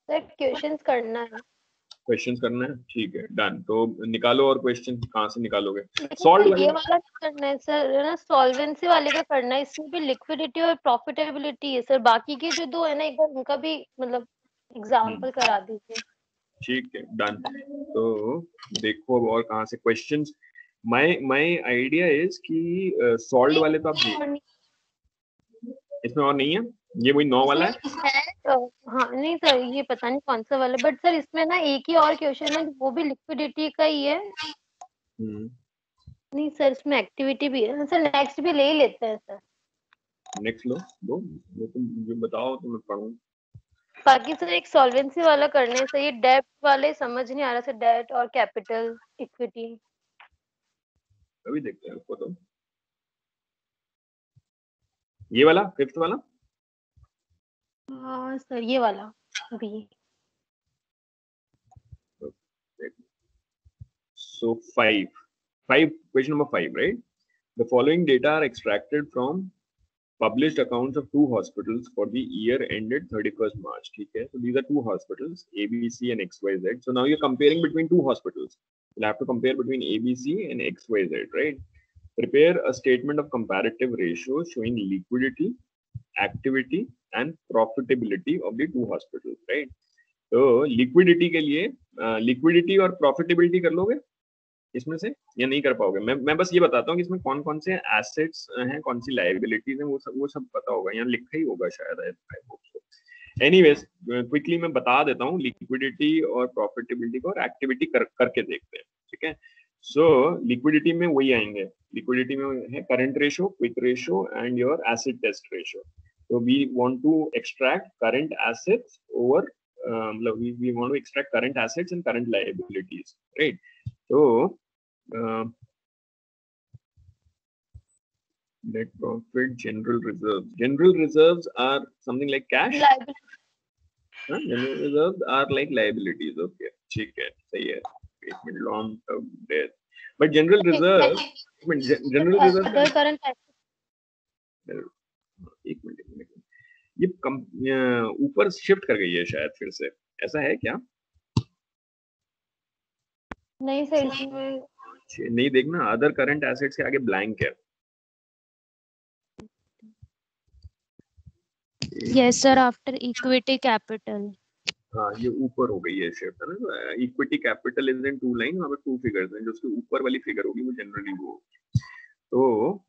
Sir questions करना है। Questions करना है? ठीक है डन तो निकालो और क्वेश्चन कहाँ से निकालोगे? लेकिन सॉल्व ये वाला करना है सर ना? सॉल्वेंसी वाले का करना है इसमें भी लिक्विडिटी और प्रॉफिटेबिलिटी है सर बाकी के जो दो है ना एक बार उनका भी मतलब एग्जांपल करा दीजिए। ठीक है डन तो देखो अब और कहाँ से questions my my idea is कि सॉल्व वाले तो आप इसमें और नहीं है? ये वही नौ वाला है? तो, हाँ नहीं सर ये पता नहीं कौन सा वाला बट सर इसमें ना एक ही और क्वेश्चन है वो भी लिक्विडिटी का ही है। हम्म, नहीं सर इसमें एक्टिविटी भी है। सर नेक्स्ट भी ले ही लेते हैं सर नेक्स्ट लो दो वो तुम मुझे बताओ तो मैं पढ़ूं। बाकी सर एक सॉल्वेंसी वाला करने से ये डेब्ट वाले समझ नहीं आ रहा सर डेट और कैपिटल इक्विटी अभी देखते हैं उसको तो। ये वाला फिफ्थ वाला? हाँ सर ये वाला भी So five, five question number five, right? The following data are extracted from published accounts of two hospitals for the year ended 31st March. Okay, so these are two hospitals, ABC and XYZ. So now you're comparing between two hospitals. You'll have to compare between ABC and XYZ, right? Prepare a statement of comparative ratios showing liquidity, activity, and profitability of the two hospitals, right? तो liquidity के लिए liquidity और profitability कर लोगे इसमें से? या नहीं कर पाओगे? मैं मैं बस ये बताता हूँ कि इसमें कौन कौन से एसेट्स हैं कौन सी लाइबिलिटीज हैं वो सब वो सब पता होगा यहाँ लिखा ही होगा शायद सो एनीवेज क्विकली मैं बता देता हूँ लिक्विडिटी और प्रॉफिटेबिलिटी को और एक्टिविटी कर करके देखते हैं ठीक है? सो लिक्विडिटी में वही आएँगे। लिक्विडिटी में है current ratio quick ratio and your acid test ratio तो we want to extract current assets over मतलब we we want to extract current assets and current liabilities right तो net profit general reserves general reserves are something like cash general reserves are like liabilities okay ठीक है. सही है. एक minute long term debt. But general reserve एक minute gen- general reserve other current एक minute एक minute ये कम ऊपर शिफ्ट कर गई है शायद फिर से। ऐसा है क्या? नहीं सर छे- नहीं देखना अदर करंट एसेट्स के आगे ब्लैंक है। Yes, sir. After equity capital. हाँ ये ऊपर हो गई है शिफ्ट है ना? Equity capital is in two line वहाँ पे टू फिगर्स हैं, जो उसके ऊपर वाली फिगर होगी, वो जनरली वो होगी। तो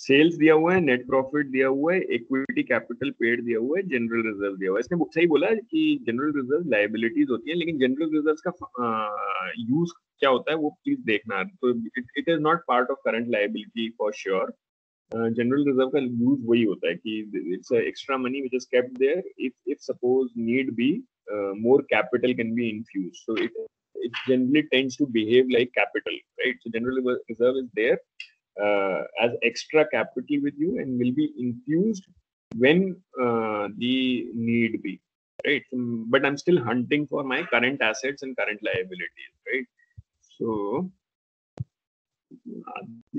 सेल्स दिया हुआ है नेट प्रॉफिट दिया हुआ है इक्विटी कैपिटल पेड दिया हुआ है जनरल रिज़र्व दिया हुआ है। इसने सही बोला कि जनरल रिज़र्व लाइबिलिटीज होती है, लेकिन जनरल रिज़र्व का यूज़ क्या होता है, वो प्लीज़ देखना। तो it is not part of current liability for sure general reserve का यूज़ वही होता है कि it's extra money which is kept there if if suppose need be uh, more capital can be infused. So it, it generally tends to behave like capital, right? So generally reserve is there uh, as extra capital with you and will be infused when uh, the need be, right? But I'm still hunting for my current assets and current liabilities, right? So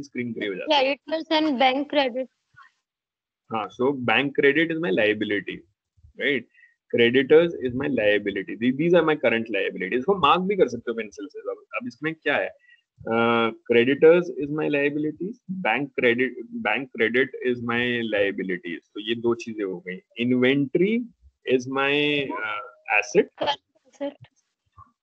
screen credit plus and bank credit. Ah, so bank credit is my liability, right? Creditors is my liability. These, these are my current liabilities. इसको mark भी कर सकते हो pencil से. अब इसमें क्या है? Uh, creditors is my liabilities. Bank credit bank credit is my liabilities. तो ये दो चीज़ें हो गई. Inventory is my uh, asset. asset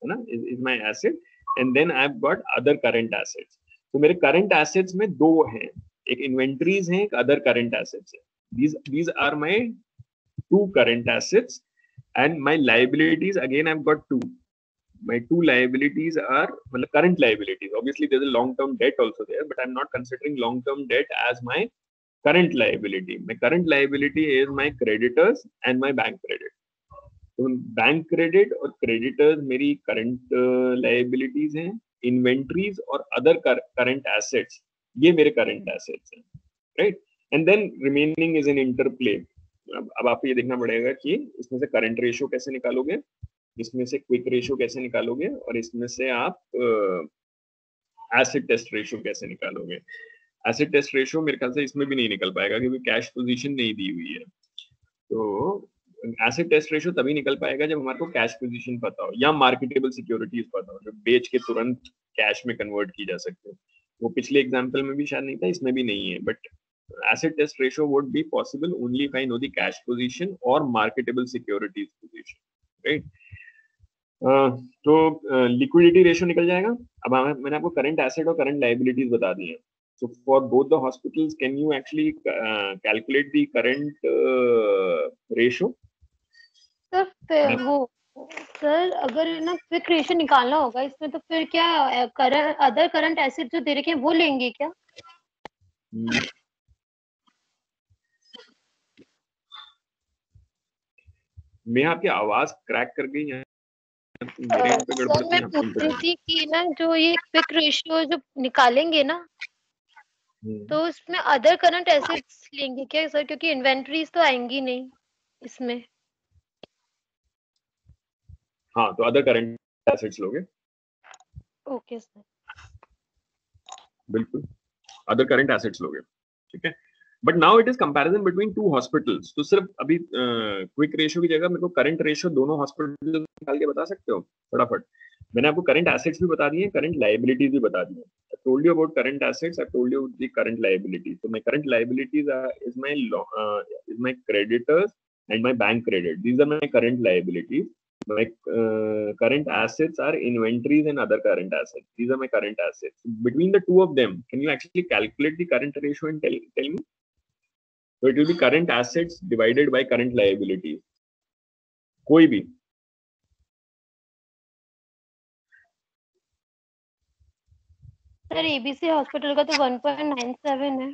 है ना? Is, is my asset. And then I've got other current assets. तो मेरे current assets में दो हैं. एक inventories हैं, एक other current assets है. These these are my two current assets and my liabilities again I've got two. My two liabilities are well, current liabilities. Obviously, there's a long-term debt also there, but I'm not considering long-term debt as my current liability. My current liability is my creditors and my bank credit. तो bank credit और creditors मेरी current liabilities हैं inventories और other current assets ये मेरे current assets हैं right and then remaining is in interplay अब अब आपको ये देखना पड़ेगा कि इसमें से करंट रेशियो कैसे निकालोगे, इसमें से क्विक रेशियो कैसे निकालोगे और इसमें से आप एसिड टेस्ट रेशियो कैसे निकालोगे। एसिड टेस्ट रेशियो मेरे ख्याल से इसमें भी नहीं निकल पाएगा क्योंकि कैश पोजीशन नहीं दी हुई है। तो एसिड टेस्ट रेशियो तभी निकल पाएगा जब हमारे को कैश पोजीशन पता हो या मार्केटेबल सिक्योरिटीज पता हो, जो बेच के तुरंत कैश में कन्वर्ट की जा सकते हो। वो पिछले एग्ज़ाम्पल में भी शायद नहीं था, इसमें भी नहीं है but asset test ratio would be possible only if I know the cash position or marketable securities position, right? Uh, तो लिक्विडिटी रेशियो निकल जाएगा। अब मैंने आपको करंट एसेट और करंट लाइबिलिटीज बता दी है। So for both the hospitals can you actually calculate the current ratio sir फिर वो सर अगर है ना क्विक रेशियो निकालना होगा इसमें तो फिर क्या करंट अदर करंट एसेट जो दे रखे हैं वो लेंगे क्या? मैं आपकी आवाज़ क्रैक कर गई है सर मैं पूछ रही थी कि ना जो ये क्विक रेशियो जो निकालेंगे ना हम्म। तो उसमें अदर करंट एसेट्स लेंगे क्या सर? क्योंकि इन्वेंटरीज तो आएँगी नहीं इसमें। हाँ तो अदर करंट एसेट्स लोगे। ओके सर बिल्कुल। अदर करंट एसेट्स लोगे ठीक है? but now it is comparison between two hospitals तो सिर्फ अभी क्विक रेशियो की जगह मेरे को करंट रेशियो दोनों हॉस्पिटल निकाल के बता सकते हो फटाफट मैंने आपको करंट एसेट्स भी बता दिए करंट लाइबिलिटीज भी बता दी I told you about current assets I told you the current liabilities so my current liabilities are is my lo- uh, is my creditors and my bank credit these are my current liabilities my uh, current assets are inventories and other current assets these are my current assets between the two of them can you actually calculate the current ratio and tell, tell me तो it will be current assets divided by current liability कोई भी। Sir ABC hospital का तो 1.97 है।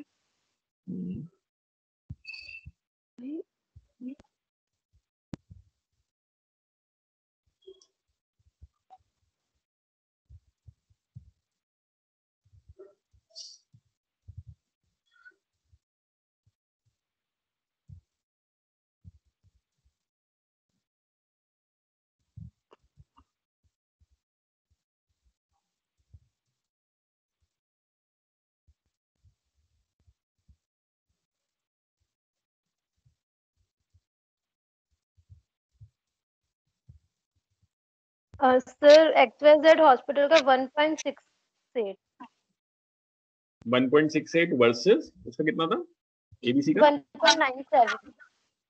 Sir XYZ hospital का 1.68 1.68 versus उसका कितना था एबीसी का 1.97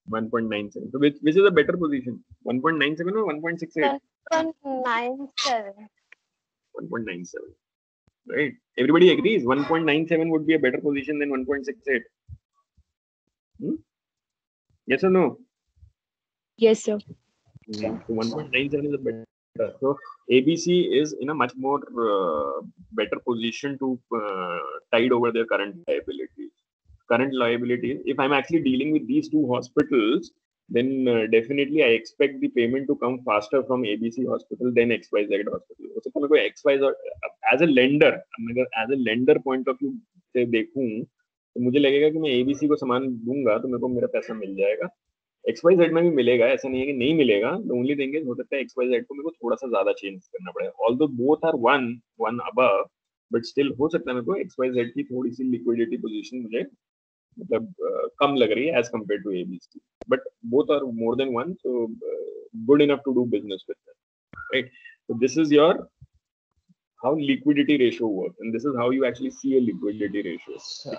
1.97 so which which is a better position 1.97 or 1.68 1.97 1.97 right everybody agrees 1.97 would be a better position than 1.68 hmm? yes or no Yes, sir. Hmm, so 1.97 is a better so abc is in a much more uh, better position to uh, tide over their current liabilities current liabilities if i'm actually dealing with these two hospitals then uh, definitely I expect the payment to come faster from ABC hospital than XYZ hospital. हो सकता है मेरे XYZ as a lender as a lender point of view से देखूँ तो मुझे लगेगा कि मैं ABC को सामान दूँगा तो मेरे को मेरा पैसा मिल जाएगा XYZ में भी मिलेगा, ऐसा नहीं है कि नहीं मिलेगा द ओनली थिंग इज़ हो सकता है XYZ को मेरे को थोड़ा सा ज़्यादा चेंज करना पड़ेगा although both are one one above but still हो सकता है मेरे को XYZ की थोड़ी सी लिक्विडिटी पोजीशन मुझे मतलब कम लग रही है as compare to ABC but both are more than one so good enough to do business with right? So this is your, how liquidity ratio works, and this is how you actually see a liquidity ratio.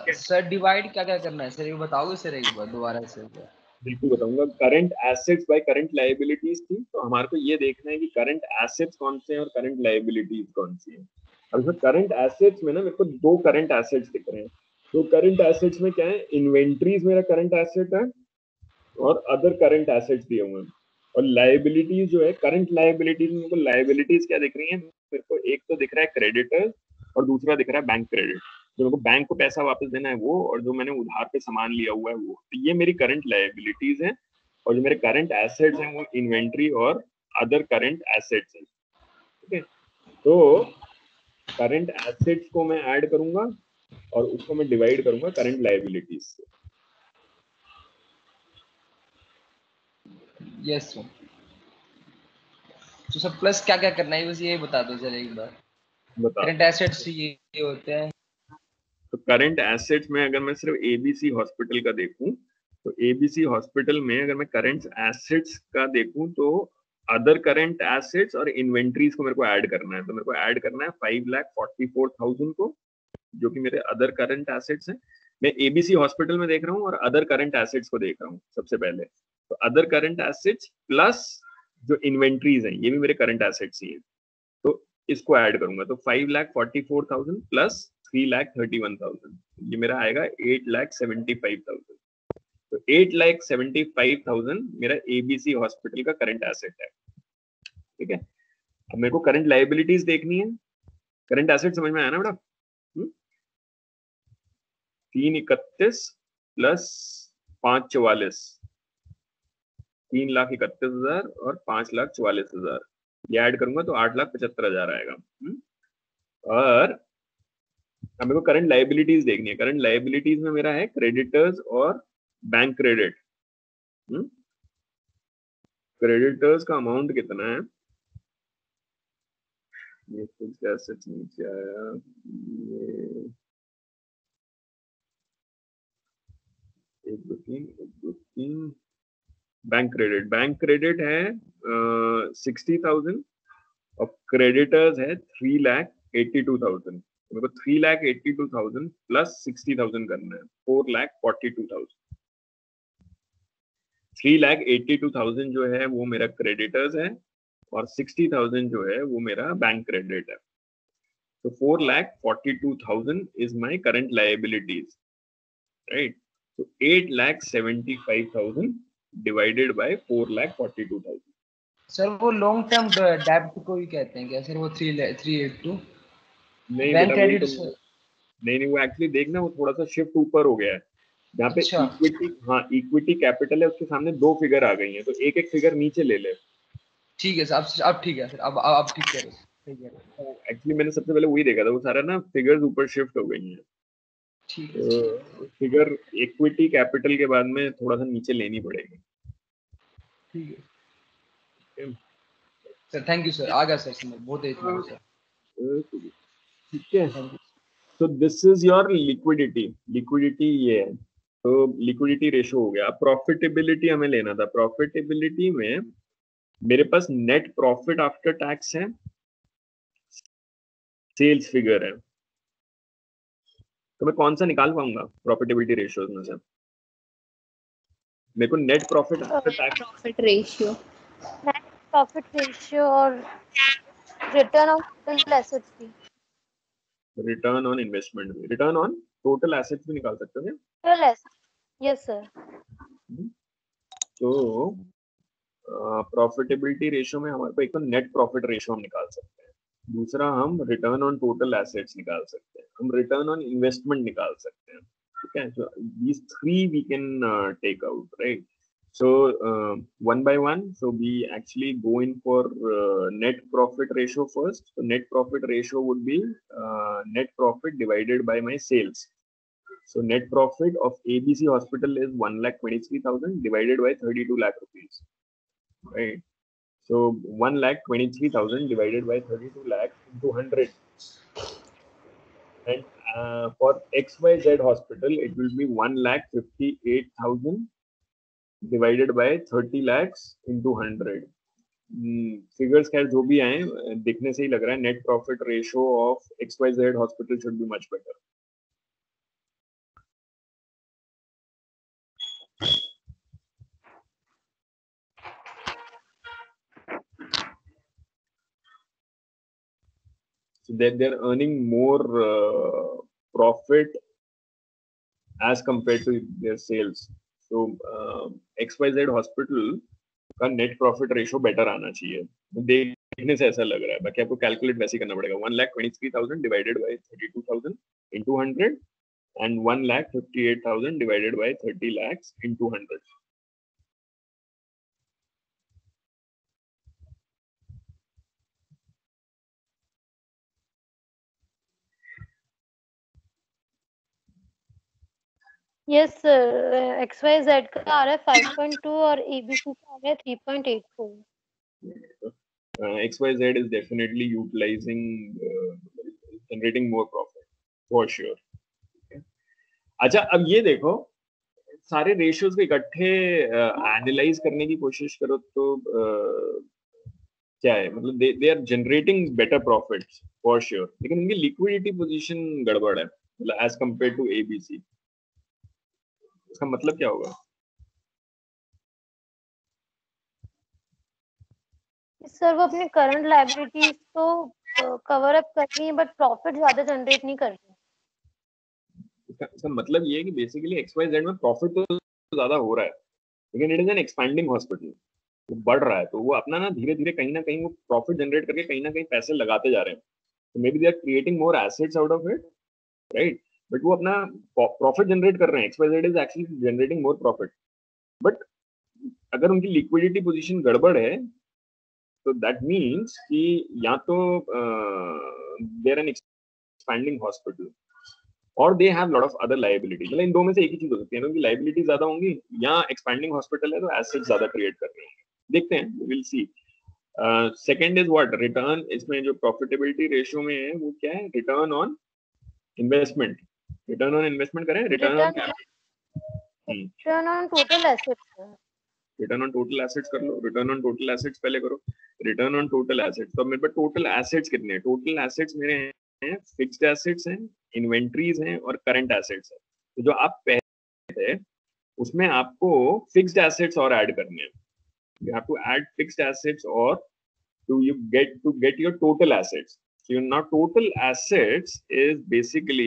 है sir divide क्या क्या करना है? Sir, ये बताओगे sir एक बार दोबारा से बिल्कुल बताऊँगा। Current assets by current liabilities थी तो हमारे को ये देखना है कि करंट एसेट्स कौन से हैं और करंट लायबिलिटीज कौन सी हैं। अब इसमें करंट एसेट्स में ना मेरे को दो करंट एसेट्स दिख रहे हैं। तो करंट एसेट्स में क्या है? इन्वेंट्रीज मेरा करंट एसेट है और अदर करंट एसेट्स दिए हुए हैं। और लाइबिलिटीज जो है करंट लाइबिलिटीज में लायबिलिटीज क्या दिख रही है? मेरे को एक तो दिख रहा है क्रेडिटर्स और दूसरा दिख रहा है बैंक क्रेडिट जो मेरे को बैंक को पैसा वापस देना है वो और जो मैंने उधार पे सामान लिया हुआ है वो। तो ये मेरी करंट लाइबिलिटीज है और जो मेरे करंट एसेट्स हैं वो इन्वेंट्री और अदर करंट एसेट्स हैं। ठीक है? तो करंट एसेट्स को मैं ऐड करूँगा और उसको मैं डिवाइड करूँगा करंट लाइबिलिटीज से। यस सर तो सर प्लस क्या क्या करना है? बस ये बता दो सर एक बार। करंट एसेट्स ये होते हैं। तो करंट एसेट्स में अगर मैं सिर्फ़ एबीसी हॉस्पिटल का देखूँ तो एबीसी हॉस्पिटल में अगर मैं करंट एसेट्स का देखूँ तो अदर करंट एसेट्स और इन्वेंट्रीज को मेरे को ऐड करना है। तो मेरे को ऐड करना है five lakh forty four thousand को, जो कि मेरे अदर करंट एसेट्स हैं। मैं एबीसी हॉस्पिटल में देख रहा हूँ और अदर करंट एसेट्स को देख रहा हूँ सबसे पहले। तो अदर करंट एसेट्स प्लस जो इन्वेंट्रीज हैं, ये भी मेरे करंट एसेट्स ही हैं। तो इसको ऐड करूँगा। तो five lakh forty four thousand plus three lakh thirty one thousand ये मेरा आएगा eight lakh seventy five thousand तो eight lakh seventy five thousand मेरा एबीसी हॉस्पिटल का करंट एसेट है. ठीक है? अब मेरे को करंट लाइबिलिटीज देखनी है. करंट एसेट समझ में आया ना बेटा? हम्म? तीन इकतीस प्लस पाँच चौवालीस. तीन लाख इकतीस हज़ार और पाँच लाख चौवालीस हज़ार. ये ऐड करूँगा तो आठ लाख पचहत्तर हज़ार आएगा. हम्म? और मेरे को करंट लाइबिलिटीज देखनी है। करंट लाइबिलिटीज में मेरा है क्रेडिटर्स और बैंक क्रेडिट क्रेडिटर्स का अमाउंट कितना है? ये फिक्स्ड नीचे आया। ये एक दो तीन, एक दो तीन। बैंक क्रेडिट बैंक क्रेडिट है सिक्सटी थाउज़ेंड और क्रेडिटर्स है three lakh eighty two thousand मेरे को three lakh eighty two thousand plus sixty thousand करना है four lakh forty two thousand three lakh eighty two thousand जो है वो मेरा क्रेडिटर्स है और सिक्सटी थाउज़ेंड जो है वो मेरा बैंक क्रेडिट है. तो four lakh forty two thousand is my current liabilities right तो eight lakh seventy five thousand divided by four lakh forty two thousand sir वो लॉन्ग टर्म डेब्ट को ही कहते हैं क्या? सर वो थ्री थ्री एट टू नहीं बैंक क्रेडिट तो- नहीं नहीं वो एक्चुअली देखना वो थोड़ा सा शिफ्ट ऊपर हो गया है। जहाँ पे अच्छा। इक्विटी हाँ इक्विटी कैपिटल है उसके सामने दो फिगर आ गई हैं तो एक एक फिगर नीचे ले ले। ठीक है सर अब अब ठीक है सर अब अब ठीक कह रहे हैं। एक्चुअली मैंने सबसे पहले वही देखा था वो सारा ना फिगर्स ऊपर शिफ्ट हो गई हैं। ठीक है तो फिगर इक्विटी कैपिटल के बाद में थोड़ा सा नीचे लेनी पड़ेगी। ठीक है। Sir thank you sir. आ गया सर बहुत सर। ठीक है। तो this is your liquidity liquidity ये है। तो लिक्विडिटी रेशो हो गया। प्रॉफिटेबिलिटी हमें लेना था। प्रॉफिटेबिलिटी में मेरे पास नेट प्रॉफिट आफ्टर टैक्स है। सेल्स फिगर है। तो मैं कौन सा निकाल पाऊँगा प्रॉफिटेबिलिटी रेशियोज में से? मेरे को net profit after tax Profit ratio. Profit ratio और रिटर्न ऑन टोटल एसेट्स भी रिटर्न ऑन इन्वेस्टमेंट भी रिटर्न ऑन टोटल एसेट्स भी निकाल सकते हो क्या? टोटल एसेट्स यस सर तो प्रॉफिटेबिलिटी रेशियो में हमारे को एक तो नेट प्रॉफिट रेशियो हम निकाल सकते हैं। दूसरा हम रिटर्न ऑन टोटल एसेट्स निकाल सकते हैं। हम रिटर्न ऑन इन्वेस्टमेंट निकाल सकते हैं। ठीक है? these three we can uh, take out right? So uh, one by one, so we actually go in for uh, net profit ratio first. So net profit ratio would be uh, net profit divided by my sales. So net profit of ABC hospital is 1,23,000 divided by 32 lakh rupees, right? So 1,23,000 divided by 32 lakh into 100. And uh, for XYZ hospital, it will be 1,58,000 divided by thirty lakhs into hundred figures खैर जो भी आए दिखने से ही लग रहा है net profit ratio of X Y Z hospital should be much better So they're, they're earning more uh, profit as compared to their sales. तो एक्स वाई जेड हॉस्पिटल का नेट प्रॉफिट रेशियो बेटर आना चाहिए। देखने से ऐसा लग रहा है। बाकी आपको कैलकुलेट वैसे करना पड़ेगा। One lakh twenty three thousand divided by thirty two thousand into hundred and one lakh fifty eight thousand divided by thirty lakhs into hundred yes X Y Z का आ रहा है फाइव पॉइंट टू और ABC का आ रहा है. अच्छा अब ये देखो सारे रेशियोज को इकट्ठे एनालाइज uh, करने की कोशिश करो तो uh, क्या है? मतलब they are generating better profits for sure लेकिन उनकी लिक्विडिटी पोजीशन गड़बड़ है मतलब एज कंपेयर टू एबीसी इसका मतलब क्या होगा? सर वो अपने करंट लायबिलिटीज तो कवर अप कर रही है बट प्रॉफिट ज़्यादा जनरेट नहीं कर रही। इसका, इसका मतलब ये है कि बेसिकली एक्स वाई जेड में प्रॉफिट तो ज़्यादा हो रहा है लेकिन it is an expanding hospital वो बढ़ रहा है तो वो अपना ना धीरे धीरे कहीं ना कहीं वो प्रॉफिट जनरेट करके कहीं ना कहीं पैसे लगाते जा रहे हैं। तो maybe they are creating more assets out of it right but वो अपना प्रॉफिट जनरेट कर रहे हैं. Is actually generating more profit but अगर उनकी लिक्विडिटी पोजीशन गड़बड़ है तो दैट मीन्स कि या तो देर एन एक्सपैंडिंग हॉस्पिटल और they have lot of other liability मतलब इन दो में से एक ही चीज़ हो सकती है. उनकी लाइबिलिटी ज़्यादा होंगी या एक्सपैंडिंग हॉस्पिटल है तो एसेट ज़्यादा क्रिएट कर रहे होंगे. देखते हैं. Will see second is what return इसमें जो प्रॉफिटेबिलिटी रेशियो में है, वो क्या है? Return on investment return on investment करें? Return on return on total assets return on total assets कर लो. रिटर्न ऑन टोटल एसेट्स पहले करो. रिटर्न ऑन टोटल एसेट्स तो मेरे पास टोटल एसेट्स कितने हैं? टोटल एसेट्स मेरे हैं फिक्स्ड एसेट्स हैं इन्वेंट्रीज हैं और करंट एसेट्स हैं. तो जो आप पहले थे उसमें आपको फिक्स्ड एसेट्स और ऐड करने हैं. You have to add fixed assets or to you get to get your total assets. So your now total assets is basically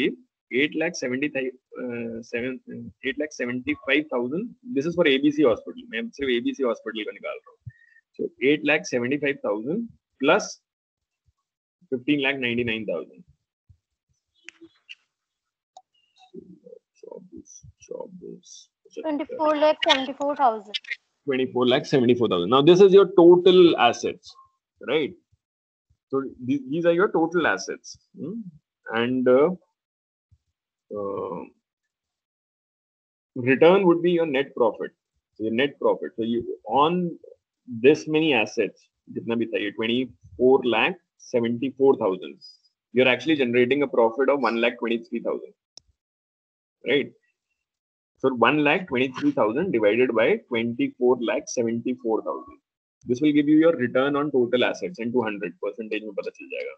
8 lakh 75 uh, 7 8 lakh 75000 this is for abc hospital मैं सिर्फ abc hospital का निकाल रहा हूँ so 8 lakh 75000 plus 15 lakh 99000 24 lakh 74000 24 lakh 74,000. Now, this is your total assets, right? So, th these are your total assets. Hmm? And uh, uh, return would be your net profit. So, your net profit. So, you on this many assets, jitna bhi tha, 24 lakh 74,000. You're actually generating a profit of 1 lakh 23,000, right? So 1 lakh 23,000 divided by 24 lakh 74,000. This will give you your return on total assets in 200 percentage में पता चल जाएगा.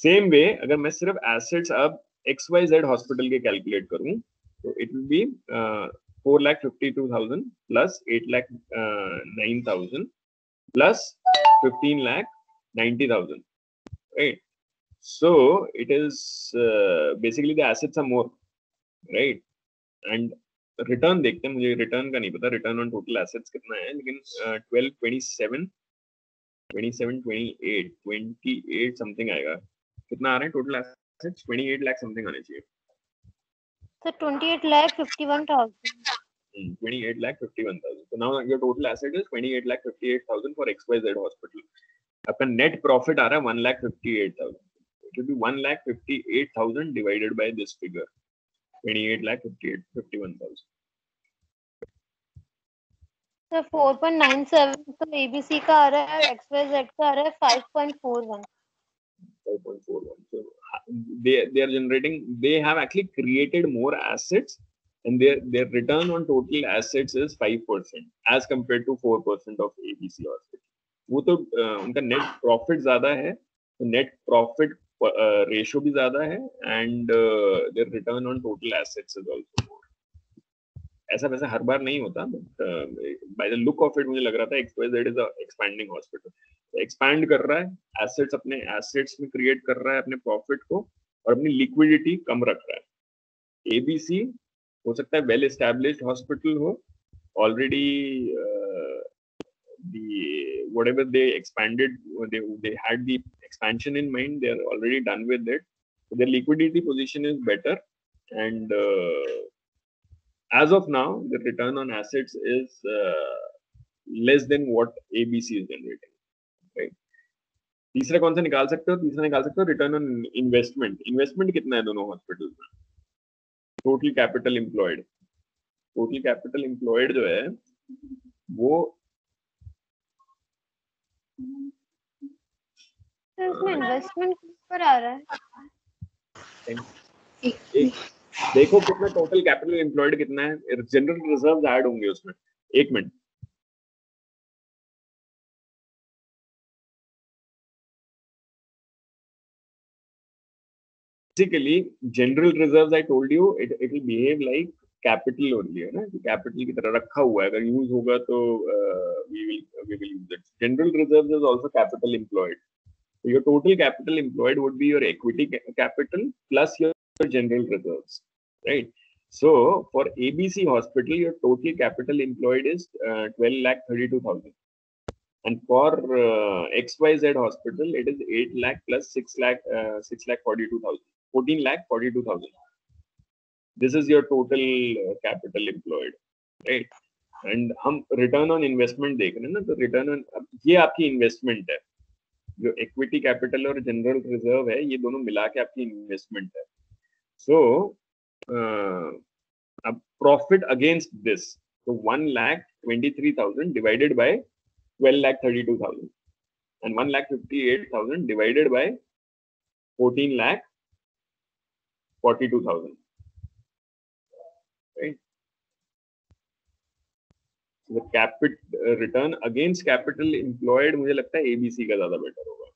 Same way अगर मैं सिर्फ assets अब x Y Z hospital के calculate करूँ तो it will be four lakh fifty two thousand plus eight lakh nine thousand plus fifteen lakh ninety thousand right so it is basically the assets are more right and return देखते हैं, मुझे return का नहीं पता return on total assets कितना है, लेकिन twelve twenty seven twenty seven twenty eight twenty eight something आएगा। कितना आ रहा है total asset twenty eight lakh something आने चाहिए So 28 lakh 51,000. Hmm, 28 lakh 51,000. So now your total asset is 28 lakh 58,000 for XYZ hospital. आपका net profit आ रहा है 1 lakh 58,000. It will be 1 lakh 58,000 divided by this figure. 28 lakh 58 51,000. Sir 4.97 तो ABC का आ रहा है एक्सवाईजेड का आ रहा है 5.41 5.41. So they they are generating. They have actually created more assets, and their their return on total assets is five percent as compared to four percent of ABC hospital. वो तो uh, उनका net profit ज़्यादा है तो net profit ratio भी ज़्यादा है and their return on total assets is also ऐसा वैसा हर बार नहीं होता but by the look of it मुझे लग रहा था X Y Z is a expanding hospital expand कर रहा है एसेट्स अपने एसेट्स में क्रिएट कर रहा है अपने प्रॉफिट को और अपनी लिक्विडिटी कम रख रहा है। एबीसी हो सकता है वेल एस्टैब्लिश्ड हॉस्पिटल हो already the whatever they expanded they, they had the expansion in mind they're already done with it. So their liquidity position is better uh, as of now the return on assets is uh, less than what abc is generating right? तीसरा कौन सा निकाल सकते हो? तीसरा निकाल सकते हो? रिटर्न ऑन इन्वेस्टमेंट इन्वेस्टमेंट कितना है दोनों हॉस्पिटल में? Total capital employed total capital employed जो है वो इन्वेस्टमेंट पर आ रहा है? एक देखो कितना टोटल कैपिटल एम्प्लॉयड कितना है जनरल रिज़र्व ऐड होंगे उसमें। एक minute basically general reserve I told you it it will behave like capital only है ना? कैपिटल की तरह रखा हुआ है। अगर यूज़ होगा तो we will use it general reserve is also capital employed your total capital employed would be your equity capital plus your general reserves right so for abc hospital your total capital employed is uh, 12 lakh 32000 and for uh, xyz hospital it is 8 lakh plus 6 lakh uh, 6 lakh 42000 14 lakh 42000 this is your total uh, capital employed right and हम return on investment देख रहे हैं ना तो return on ये आपकी investment है जो इक्विटी कैपिटल और जनरल रिज़र्व है ये दोनों मिला के आपकी इन्वेस्टमेंट है one lakh twenty three thousand divided by twelve lakh thirty two thousand and one lakh fifty eight thousand by fourteen lakh forty two thousand. Right. So the capit uh, return against capital employed मुझे लगता है ABC का ज़्यादा better होगा.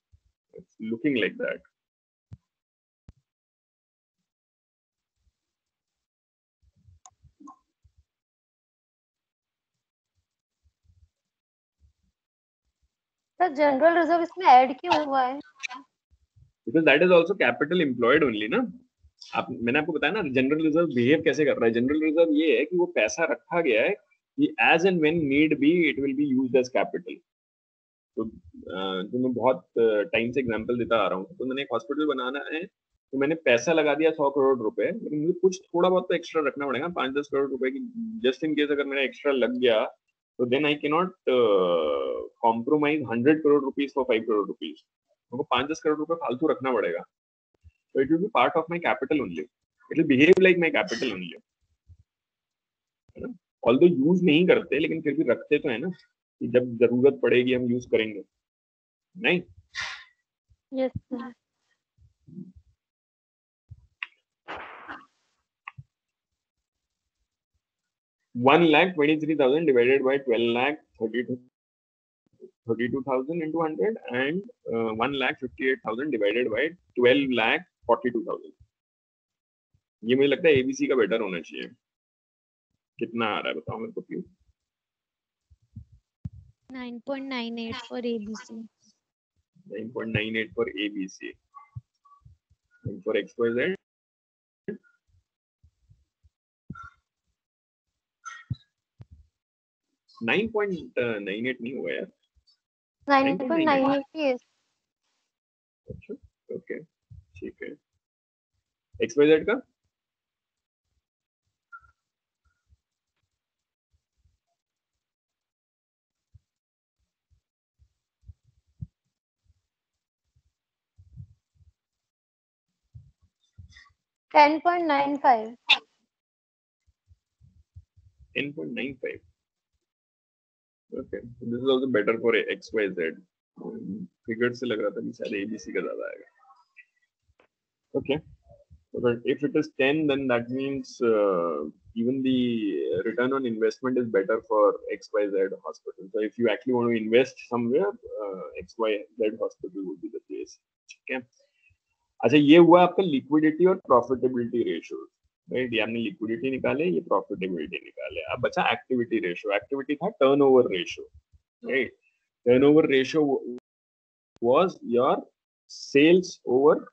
It's looking like that. Sir general reserve इसमें add क्यों हुआ है? Because that is also capital employed only, ना. आप, मैंने आपको बताया ना जनरल रिज़र्व बिहेव कैसे कर रहा है? जनरल रिज़र्व ये है कि वो पैसा रखा गया है कि as and when need be it will be used as capital तो जो मैं बहुत टाइम से एग्जांपल देता आ रहा हूँ। तो मैंने एक हॉस्पिटल बनाना है तो मैंने पैसा लगा दिया सौ करोड़ रुपए, लेकिन मुझे कुछ थोड़ा बहुत तो एक्स्ट्रा रखना पड़ेगा, पाँच दस करोड़ रुपए की जस्ट इन केस अगर मेरा एक्स्ट्रा लग गया तो then I can not compromise hundred crore rupees for five crore rupees मेरे को पाँच दस करोड़ रुपए फालतू रखना पड़ेगा। तो it be part of my capital only. It will behave like my capital only. है ना? Although यूज़ नहीं करते, लेकिन फिर भी रखते तो है ना, कि जब ज़रूरत पड़ेगी हम यूज़ करेंगे। नहीं yes sir one lakh twenty three thousand divided by twelve lakh thirty two thirty two thousand into hundred and one lakh fifty eight thousand divided by twelve lakh forty two thousand ये मुझे लगता है ABC का better होना चाहिए। कितना आ रहा है बताओ मेरे को प्यू 9.98 for ABC 9.98 for ABC for exponent nine point nine eight नहीं हुआ यार। नाइन पॉइंट नाइन एट ही है अच्छा ओके ठीक है। एक्स वाई जेड का? Ten point nine five ten point nine five 10.95 okay so this is also better for xyz figure से लग रहा था कि शायद abc का ज़्यादा आएगा okay but if it is 10 then that means uh, even the return on investment is better for xyz hospital so if you actually want to invest somewhere uh, xyz hospital would be the place है अच्छा ये हुआ आपका liquidity और profitability ratio right ये आपने liquidity निकाले ये प्रॉफिटेबिलिटी निकाले। अब बचा एक्टिविटी रेशियो एक्टिविटी था turnover ratio right turnover ratio was your sales over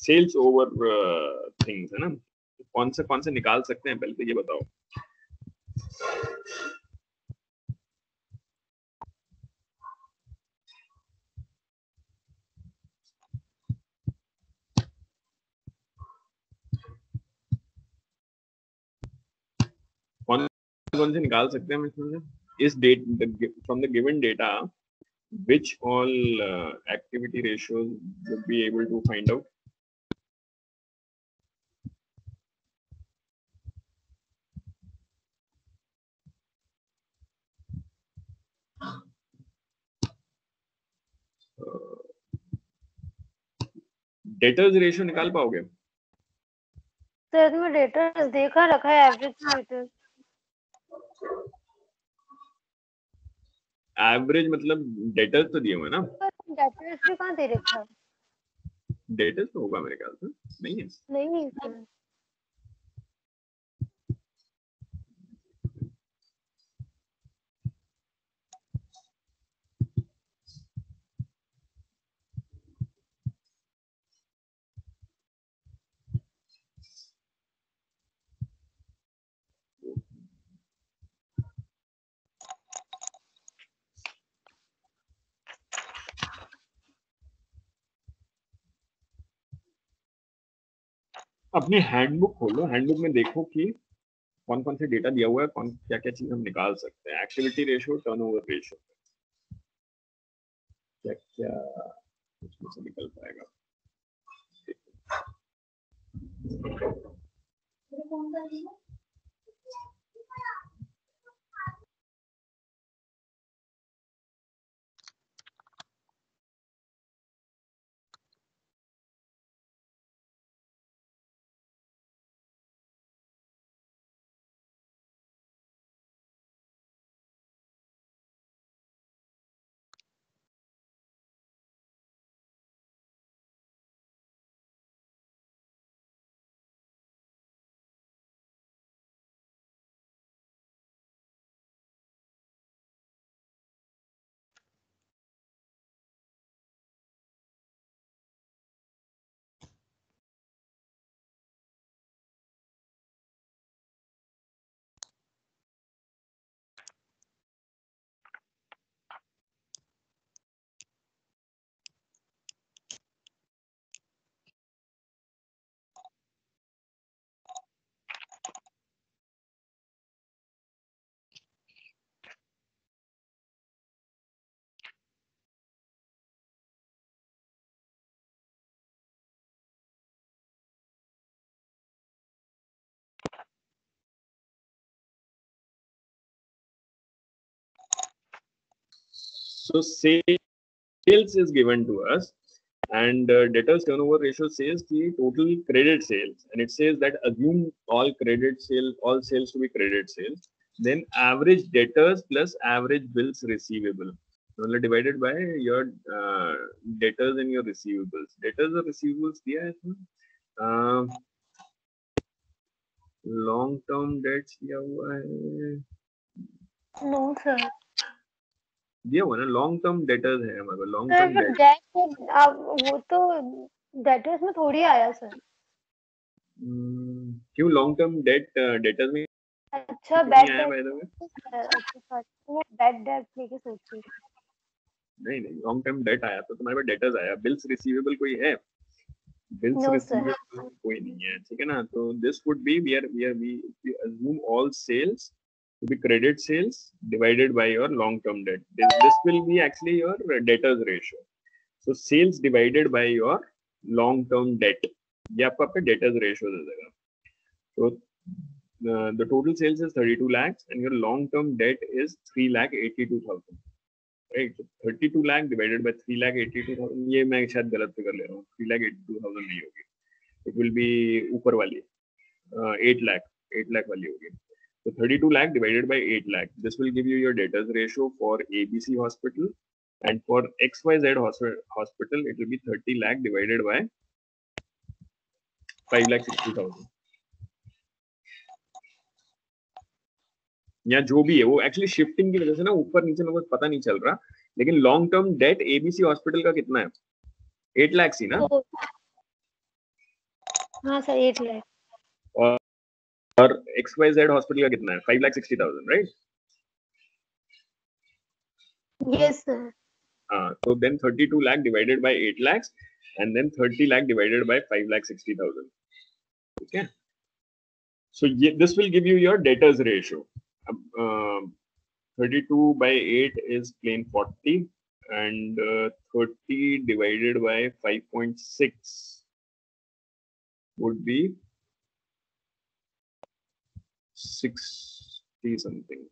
sales over things है ना? कौन से कौन से निकाल सकते हैं पहले तो ये बताओ। कौन से निकाल सकते हैं इसमें से? इस debt from the given data which all uh, activity would be able to find out? Debtors ratio निकाल पाओगे? सर में डेटा देखा रखा है एवरेज डेटा एवरेज मतलब डेटर्स तो दिए हुए ना? डेटर्स भी कहाँ दे रखा डेटर्स तो होगा मेरे ख्याल से। नहीं है। नहीं सर अपनी हैंडबुक खोलो। हैंडबुक में देखो कि कौन कौन से डेटा दिया हुआ है, कौन क्या क्या चीज़ हम निकाल सकते हैं। एक्टिविटी रेशियो टर्नओवर रेशियो क्या क्या उसमें से निकल पाएगा? So sales is given to us and uh, debtors turnover ratio says the total credit sales and it says that assume all credit sales, all sales to be credit sales, then average debtors plus average bills receivable. Only divided by your uh, debtors and your receivables. Debtors or receivables, yeah, uh, um, long term debts, yeah, no, sir. दिया हुआ ना long term debtors है हमारे long term debt अब वो तो debtors में थोड़ी आया सर क्यों लॉन्ग टर्म डेट डेटर्स में अच्छा बैड डेट मैं बैड डेट लेके सोच रही नहीं नहीं लॉन्ग टर्म डेट आया तो तुम्हारे पास डेटर्स आया। बिल्स रिसीवेबल कोई है? बिल्स रिसीवेबल कोई नहीं है ठीक है ना? तो this would be we are we are we assume all sales to be credit sales divided by your long term debt this, this will be actually your debtors ratio so sales divided by your long term debt ये आपको आपका debtors ratio दे देगा तो the total sales is 32 lakhs and your long term debt is 3 lakh 82000 right so 32 lakh divided by 3 lakh 82000 ये मैं शायद गलत figure ले रहा हूँ 3 lakh 82000 नहीं होगी it will be ऊपर वाली uh, 8 lakh 8 lakh वाली होगी So 32 lakh divided by 8 lakh this will give you your debtors ratio for ABC hospital and for XYZ hospital it will be 30 lakh divided by 5 lakh 60000 या जो भी है वो actually shifting की वजह से ना ऊपर नीचे लोगों को पता नहीं चल रहा लेकिन long term debt ABC hospital का कितना है एट लाख ही ना तो हाँ सर एट लाख और और एक्स वाई जेड हॉस्पिटल का कितना है? Five lakh sixty thousand right yes sir हाँ तो then thirty two lakh divided by eight lakhs and then thirty lakh divided by five lakh sixty thousand ठीक है so ये this will give you your debtors ratio अब thirty two by eight is plain forty and uh, 30 divided by 5.6 would be 60 something.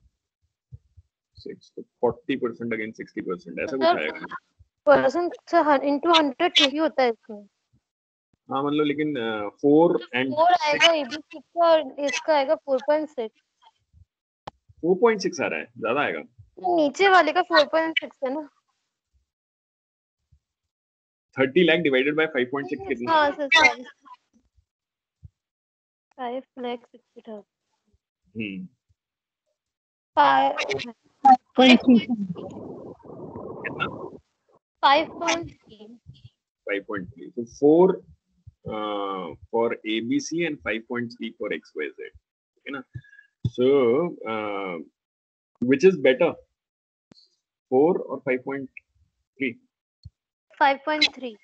Six, so 40% against 60%. ऐसा कुछ sir आएगा। Percent into hundred थोड़ी होता है इसमें। हाँ मतलब लेकिन फोर एंड फोर आएगा एबीसी का इसका आएगा four point six four point six आ रहा है ज़्यादा आएगा। नीचे वाले का फोर पॉइंट सिक्स है ना। Thirty lakh divided by five point six कितना? हाँ five lakh sixty thousand 5.3 so 4 uh, for abc and 5.3 for xyz okay na? so uh, which is better 4 or 5.3 five point three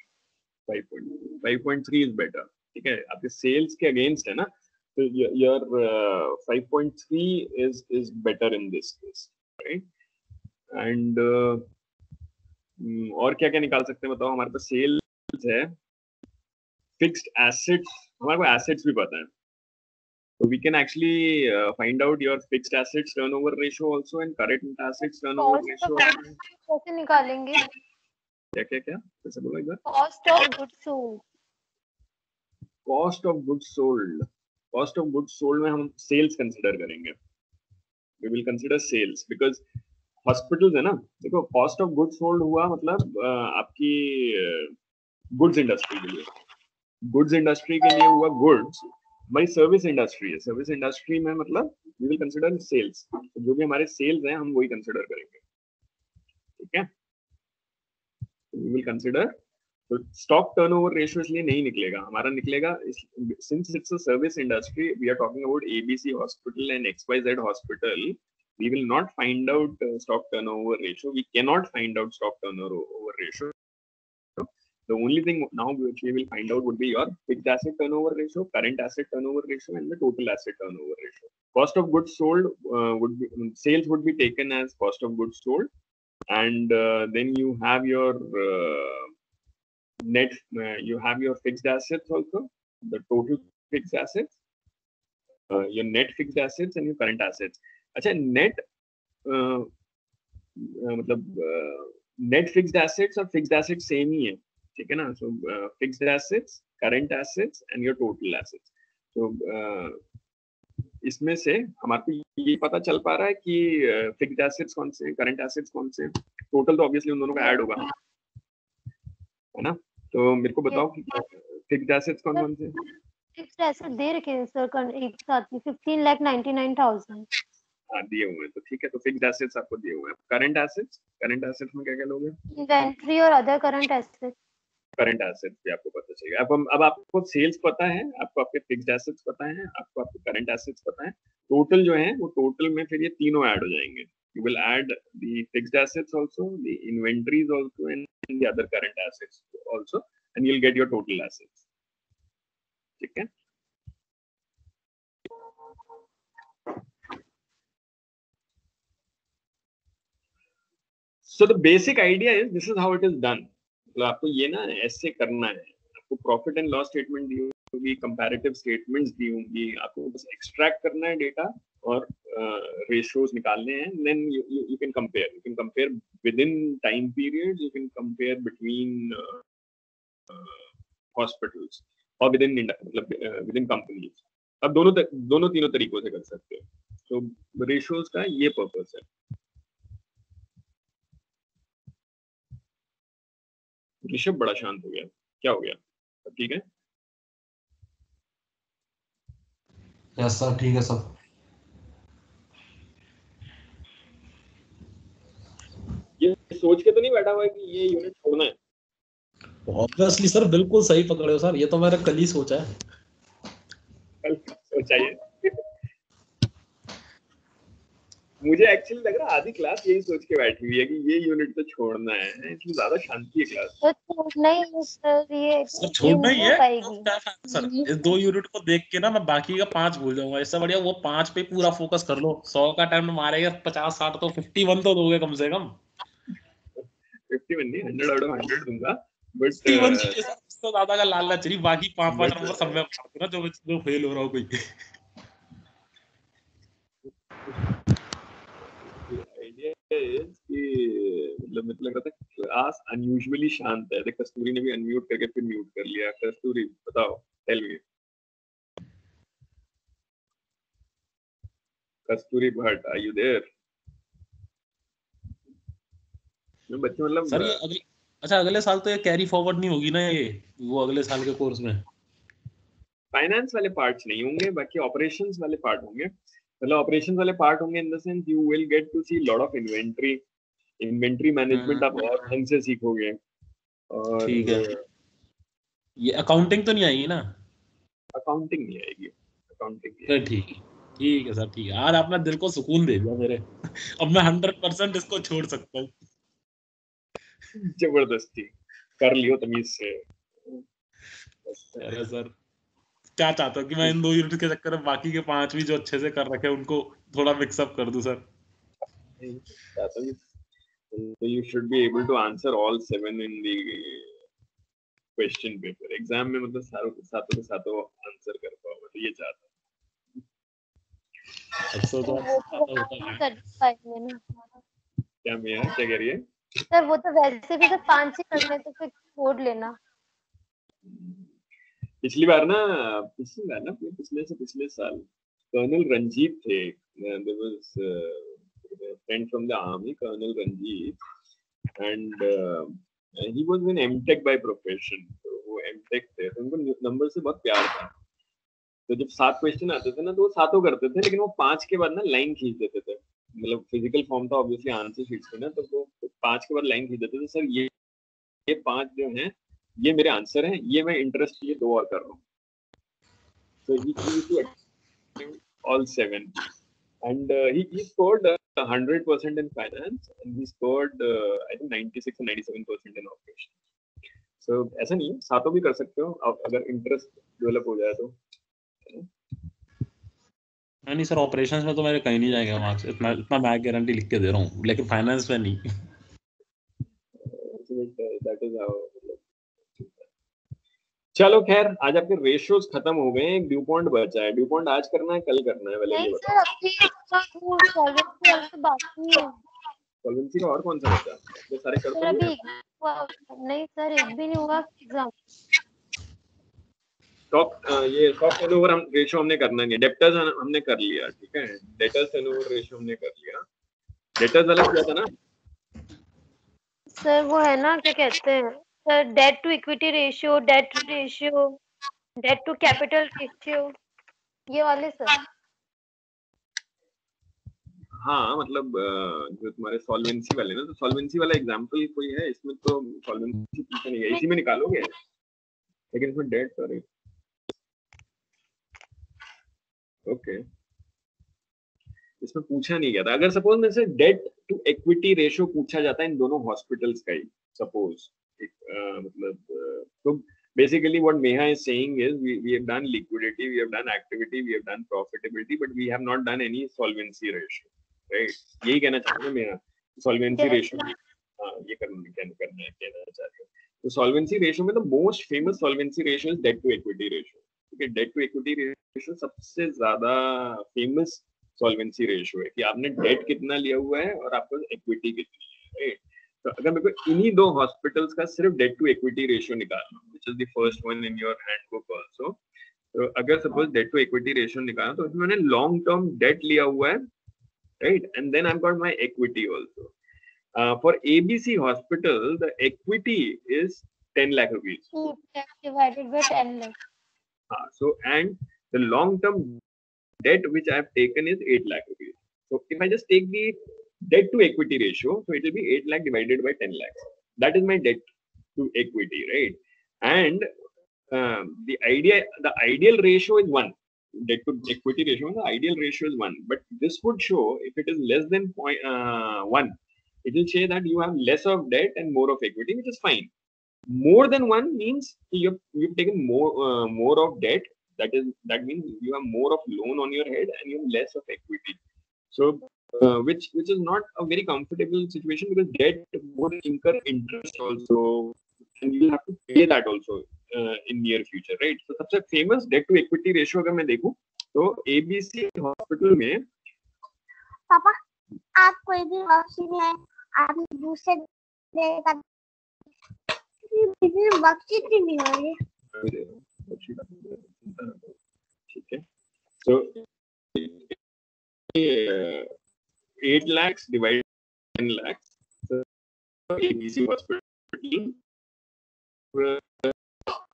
5.3 is better ठीक है आपके sales के against है ना तो your uh, 5.3 is is better in this case right? And uh, और क्या क्या निकाल सकते हैं बताओ? हमारे पास सेल्स है फिक्स्ड एसेट्स हमारे को एसेट्स भी पता है। तो we can actually find out your fixed assets turnover ratio also and current assets turnover cost of ratio कैसे निकालेंगे? क्या क्या? क्या कैसे बोला एक बार? Cost of goods sold cost of goods sold cost of goods sold में हम सेल्स कंसीडर करेंगे। We will consider sales because hospitals है ना, देखो कॉस्ट ऑफ़ गुड्स सोल्ड हुआ मतलब आपकी गुड्स इंडस्ट्री के लिए। गुड्स इंडस्ट्री के लिए हुआ गुड्स हमारी सर्विस इंडस्ट्री है। सर्विस इंडस्ट्री में मतलब वी विल कंसीडर सेल्स जो भी हमारे सेल्स हैं, हम वही कंसिडर करेंगे। ठीक है? वी विल कंसीडर तो स्टॉक टर्नओवर रेशियो इसलिए नहीं निकलेगा हमारा निकलेगा since it's a service industry we are talking about ABC hospital and XYZ hospital we will not find out uh, stock turnover ratio we cannot find out stock turnover ratio the only thing now which we will find out would be your fixed asset turnover ratio current asset turnover ratio and the total asset turnover ratio cost of goods sold uh, would be sales would be taken as cost of goods sold and uh, then you have your uh, net uh, you have your fixed assets also the total fixed assets uh, your net fixed assets and your current assets. अच्छा net मतलब net fixed assets और fixed assets same ही है ठीक है ना? So fixed assets current assets and your total assets तो इसमें से हमारे को ये पता चल पा रहा है कि फिक्स्ड एसेट्स कौन से करंट एसेट्स कौन से टोटल तो ऑब्वियसली उन दोनों का ऐड होगा। है ना? तो मेरे को बताओ कि फिक्स्ड एसेट्स कौन कौन से? फिक्स्ड एसेट दे रखे हैं सर कौन? एक साथ में fifteen lakh ninety nine thousand हाँ दिए हुए हैं तो ठीक है तो फिक्स्ड एसेट्स आपको दिए हुए हैं। करंट एसेट्स करंट एसेट्स में क्या क्या लोगे? इन्वेंट्री और other current asset current assets भी आपको पता चलेगा। अब हम- अब आपको सेल्स पता है, आपको आपके फिक्स्ड एसेट्स पता है, आपको आपके करंट एसेट्स पता है। टोटल जो है, वो टोटल में फिर ये तीनों ऐड हो जाएँगे। You will add the fixed assets also the inventories also and the other current assets also and you will get your total assets ठीक है? So the basic idea is this is how it is done. मतलब आपको ये ना ऐसे करना है। आपको प्रॉफिट एंड लॉस स्टेटमेंट दी होगी कंपैरेटिव स्टेटमेंट्स दी होंगी। आपको बस एक्सट्रैक्ट करना है डेटा और रेशियोज निकालने हैं। Then you can compare you can compare within time period you can compare between hospitals और विद इन मतलब विद इन कंपनीज़ अब दोनों दोनों तीनों तरीकों से कर सकते हो। तो रेशियोज का ये पर्पस है। ऋषभ बड़ा शांत हो गया। क्या हो गया? सब ठीक है? यस सर ठीक है सब ये सोच के तो नहीं बैठा हुआ है कि ये यूनिट छोड़ना है। ऑब्वियसली सर बिल्कुल सही पकड़े हो सर। ये तो मैंने कल ही सोचा है। कल सोचा ये मुझे एक्चुअली लग रहा आधी क्लास यही सोच के बैठी हुई है कि ये यूनिट तो छोड़ना है इसलिए ज़्यादा शांति है क्लास तो छोड़ना ही सर ये सर छोड़ना ही है? सर इस दो यूनिट को देख के ना मैं बाकी का पाँच भूल जाऊँगा। इससे बढ़िया वो पाँच पे पूरा फोकस कर लो। सौ का टाइम मारेगा पचास साठ तो फिफ्टी वन तो दोगे कम से कम। फिफ्टी वन नहीं हंड्रेड आउट ऑफ़ हंड्रेड दूँगा। बट वन सर उससे ज़्यादा का लालच नहीं बाकी पाँच पाँच नंबर सब में मार दूँगा जो जो फेल हो रहा हो कोई आइडिया is कि मतलब मुझे लग रहा था क्लास अनयूजुअली शांत है। देख कस्तूरी ने भी अनम्यूट करके फिर म्यूट कर लिया। कस्तूरी बताओ tell me Kasturi Bhatt are you there बच्चे मतलब सर ये अगले अच्छा अगले साल तो ये कैरी फॉरवर्ड नहीं होगी ना ये? वो अगले साल के कोर्स में। फाइनेंस वाले पार्ट्स नहीं होंगे बाकी ऑपरेशंस वाले पार्ट होंगे। मतलब ऑपरेशंस वाले पार्ट होंगे in the sense you will get to see lot of inventory inventory management आप और ढंग से सीखोगे। और ठीक है। ये अकाउंटिंग तो नहीं आएगी ना? अकाउंटिंग नहीं आएगी। अकाउंटिंग ठीक है। ठीक है सर ठीक है। आज आपने दिल को सुकून दे दिया मेरे। अब मैं हंड्रेड परसेंट इसको छोड़ सकता हूँ। ज़बरदस्ती। कर लियो तमीज से। अरे सर। क्या चाहता हूँ कि मैं इन दो यूनिट के चक्कर में बाकी के पाँच भी जो अच्छे से कर रखे उनको थोड़ा मिक्सअप कर दूँ सर चाहता हूँ so you should be able to answer all seven in the question paper. Exam में मतलब सारों के सातों के सातों आंसर कर पाओ मतलब ये चाहता हूँ। सबसे तो तो क्या मैं क्या कह रही है? सर वो तो वैसे भी तो पाँच ही करने तो फिर छोड़ लेना। पिछली बार ना, पिछली बार ना पिछले से पिछले साल कर्नल रंजीत थे। Friend from the army colonel Ranjit. And he was in MTech by profession वो एमटेक थे। तो उनको नंबर से बहुत प्यार था। तो जब सात क्वेश्चन आते थे ना तो वो सातों करते थे, लेकिन वो पाँच के बाद ना लाइन खींच देते थे मतलब फ़िज़िकल फॉर्म था ऑब्वियसली आंसर शीट्स पे ना तो वो पाँच के बाद लाइन खींच देते थे सर ये ये पाँच जो हैं ये मेरे आंसर हैं ये मैं इंटरेस्ट ये दो और कर रहा हूँ। So he used to attempt all seven. And uh, he, he scored uh, 100% in finance and he scored uh, I think 96 or 97% in operations. So ऐसा नहीं है सातों भी कर सकते हो अगर इंटरेस्ट डेवलप हो जाए तो। नहीं सर ऑपरेशंस में तो मेरे कहीं नहीं जाएँगे मार्क्स इतना इतना मैं गारंटी लिख के दे रहा हूँ लेकिन फाइनेंस में नहीं। दैट इज़ हाउ चलो खैर आज आपके रेशियोज खत्म हो गए हैं ड्यू पॉइंट बचा है। ड्यू पॉइंट आज करना है कल करना है वाले सॉल्वेंसी वाला तो का और कौन सा बचा? ये सारे कर सर अभी नहीं सर एक भी नहीं हुआ एग्ज़ाम स्टॉक ये स्टॉक टर्नओवर हम रेशियो हमने करना नहीं डेप्टर्स हमने कर लिया ठीक है? डेटर्स टर्नओवर रेशियो हमने कर लिया। डेटर्स वाला क्या था ना? सर वो है ना क्या कहते हैं? Sir debt to equity ratio debt ratio debt to capital ratio ये वाले सर हाँ मतलब जो तुम्हारे सॉल्वेंसी वाले ना तो सॉल्वेंसी वाला एग्जांपल कोई है? इसमें तो सॉल्वेंसी पूछा नहीं है। इसी में निकालोगे? लेकिन इसमें डेट सॉरी ओके इसमें पूछा नहीं गया था। अगर सपोज़ में से डेट टू इक्विटी रेशियो पूछा जाता है इन दोनों हॉस्पिटल्स का ही सपोज़ मतलब तो basically what Meha is saying is we, we have done liquidity, we have done activity, we have done profitability, but we have not done any solvency ratio, right? यही कहना चाहते हैं मेरा solvency ratio हाँ ये करना करना है कहना चाह रही हूँ तो solvency ratio में the most famous solvency ratio is debt to equity ratio है डेट टू इक्विटी रेशियो सबसे ज़्यादा फ़ेमस सॉल्वेंसी रेशियो है कि आपने डेट कितना लिया हुआ है और आपको इक्विटी कितनी है राइट तो अगर मेरे को इन्हीं दो हॉस्पिटल्स का सिर्फ़ डेट टू इक्विटी रेशियो निकालना which is the first one in your handbook also तो अगर suppose debt to equity ratio निकालना तो उसमें मैंने लॉन्ग टर्म डेट लिया हुआ है right and then I got my equity also for ABC hospital the equity is 10 lakh rupees. Divided by 10 lakh. Uh, so and the long term debt which i have taken is 8 lakh rupees. So if i just take the debt to equity ratio so it will be 8 lakh divided by 10 lakhs that is my debt to equity right? And um, the idea the ideal ratio is 1 debt to equity ratio the ideal ratio is 1 but this would show if it is less than point, uh, 1 it will say that you have less of debt and more of equity which is fine. More than one means you've you've taken more uh, more of debt. That is that means you have more of loan on your head and you have less of equity. So uh, which which is not a very comfortable situation because debt would incur interest also and you have to pay that also uh, in near future right so सबसे famous debt to equity ratio अगर मैं देखूँ तो ABC hospital में पापा आप कोई भी वैक्सीन है आप दूसरे देगा बख्शी नहीं हो रही ठीक है so uh, 8 lakhs divided by 10 lakhs. So ABC hospital. Uh,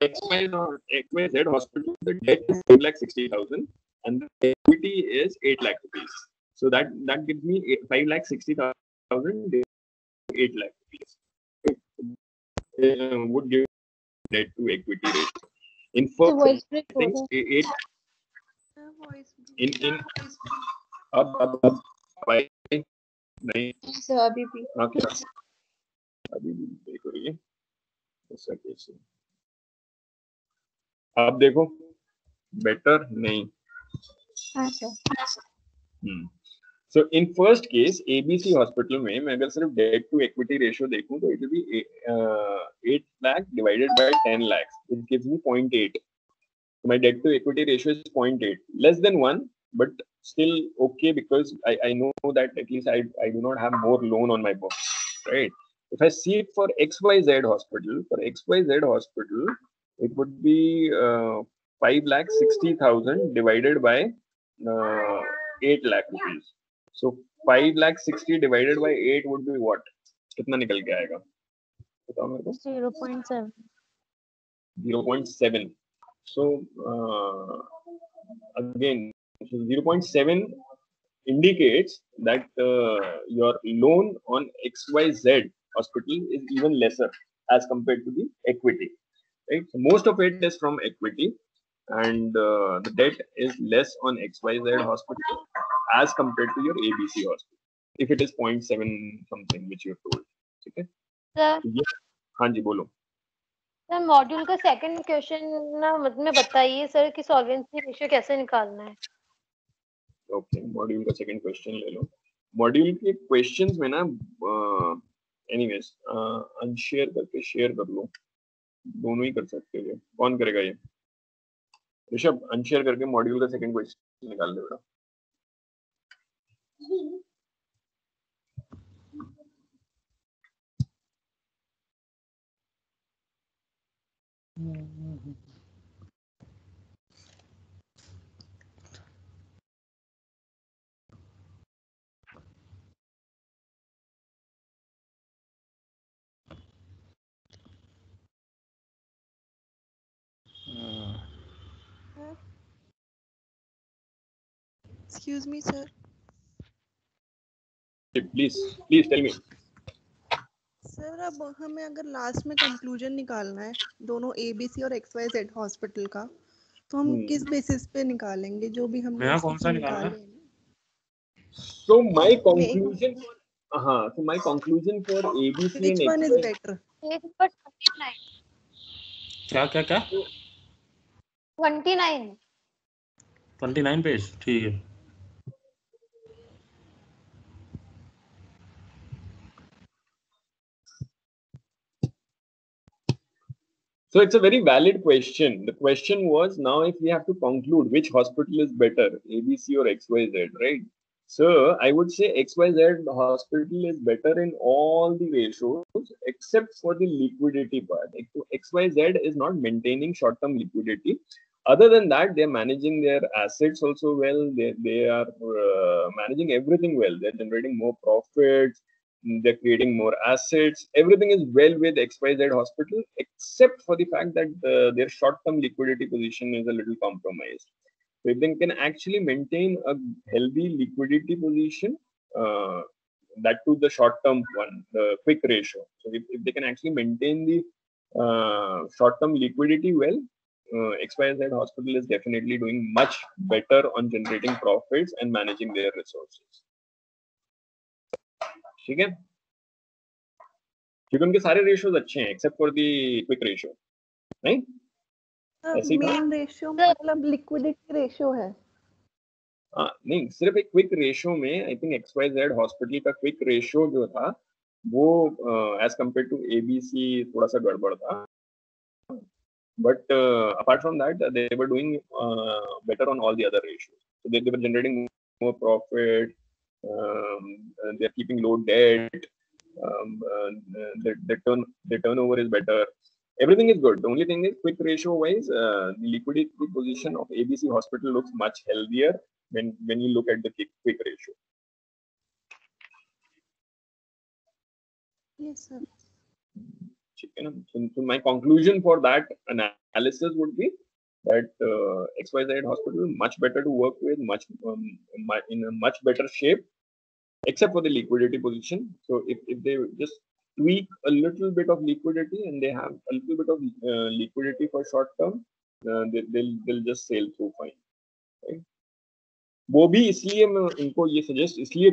XYZ, or hospital, the debt is 2 lakh 60,000 and the equity is 8 lakh rupees. So that, that gives me 5 lakh 60,000, 8 lakh rupees. Uh, would give debt to equity ratio. In first, things, eight, in, in, up, up, up. भाई नहीं। Sir अभी भी। हाँ क्या? अभी भी देखो ये। ऐसा कैसे? आप देखो। बेटर नहीं। हाँ so in first case ABC hospital में मैं अगर सिर्फ़ डेट टू इक्विटी रेशियो देखूँ तो it will be 8 lakh divided by 10 lakhs. Which gives me 0.8 so my debt to equity ratio is 0.8 less than 1 but still okay because I, I know that at least I, I do not have more loan on my books right if I see it for XYZ hospital for XYZ hospital it would be uh, 5 lakh 60,000 divided by uh, 8 lakh rupees so 5 lakh 60 divided by 8 would be what कितना निकल के आएगा बताओ मेरे को 0.7 0.7 so uh, again so 0.7 indicates that uh, your loan on xyz hospital is even lesser as compared to the equity right so most of it is from equity and uh, the debt is less on xyz hospital as compared to your abc hospital if it is 0.7 something which you have told है sir तो ये हाँ जी बोलो sir module का second question ना मत में बताइए सर कि सॉल्वेंसी रेशियो कैसे निकालना है ओके मॉड्यूल का सेकंड क्वेश्चन ले लो. मॉड्यूल के क्वेश्चंस में ना एनीवेज अनशेयर करके शेयर कर लो. दोनों ही कर सकते हो कौन करेगा ये? ऋषभ अनशेयर करके मॉड्यूल का सेकंड क्वेश्चन निकाल दे बेटा. Excuse me, sir. Please please tell me sir अब हमें अगर लास्ट में कंक्लूजन निकालना है दोनों एबीसी और एक्स वाई जेड हॉस्पिटल का तो हम हम्म। किस बेसिस पे निकालेंगे जो भी हमने नया इसमें कौन सा निकालना है? सो माय कंक्लूजन हाँ so my conclusion for ABC Which and one is XY better? Page number 29 क्या क्या क्या 29 ट्वेंटी नाइन पेज ठीक है So it's a very valid question. The question was now if we have to conclude which hospital is better, ABC or XYZ, right? So I would say XYZ hospital is better in all the ratios except for the liquidity part. XYZ is not maintaining short-term liquidity. Other than that, they're managing their assets also well. They, they are uh, managing everything well. They're generating more profits. They're creating more assets. Everything is well with XYZ hospital except for the fact that uh, their short-term liquidity position is a little compromised. So if they can actually maintain a healthy liquidity position, uh, that to the short-term one, the quick ratio. So if, if they can actually maintain the uh, short-term liquidity well, uh, XYZ hospital is definitely doing much better on generating profits and managing their resources. ठीक है? क्योंकि उनके सारे ratios अच्छे हैं except for the quick ratio नहीं main ratio मतलब liquidity ratio है। हाँ नहीं सिर्फ़ एक क्विक रेशियो में I think X Y Z hospital का क्विक रेशियो जो था वो एज कंपेयर टू एबीसी थोड़ा सा गड़बड़ था। But apart from that they were doing better on all the other ratios they, they were generating more profit um, they're keeping low debt um, uh, their, their turn their turnover is better. Everything is good. The only thing is quick ratio wise uh, the liquidity position of abc hospital looks much healthier when when you look at the quick, quick ratio. Yes sir. So, my conclusion for that analysis would be that uh, xyz hospital is much better to work with much um, in a much better shape except for the liquidity position so if, if they just tweak a little bit of liquidity and they have a little bit of uh, liquidity for short term uh, they, they'll they'll just sail through fine? वो भी इसलिए मैं इनको ये suggest इसलिए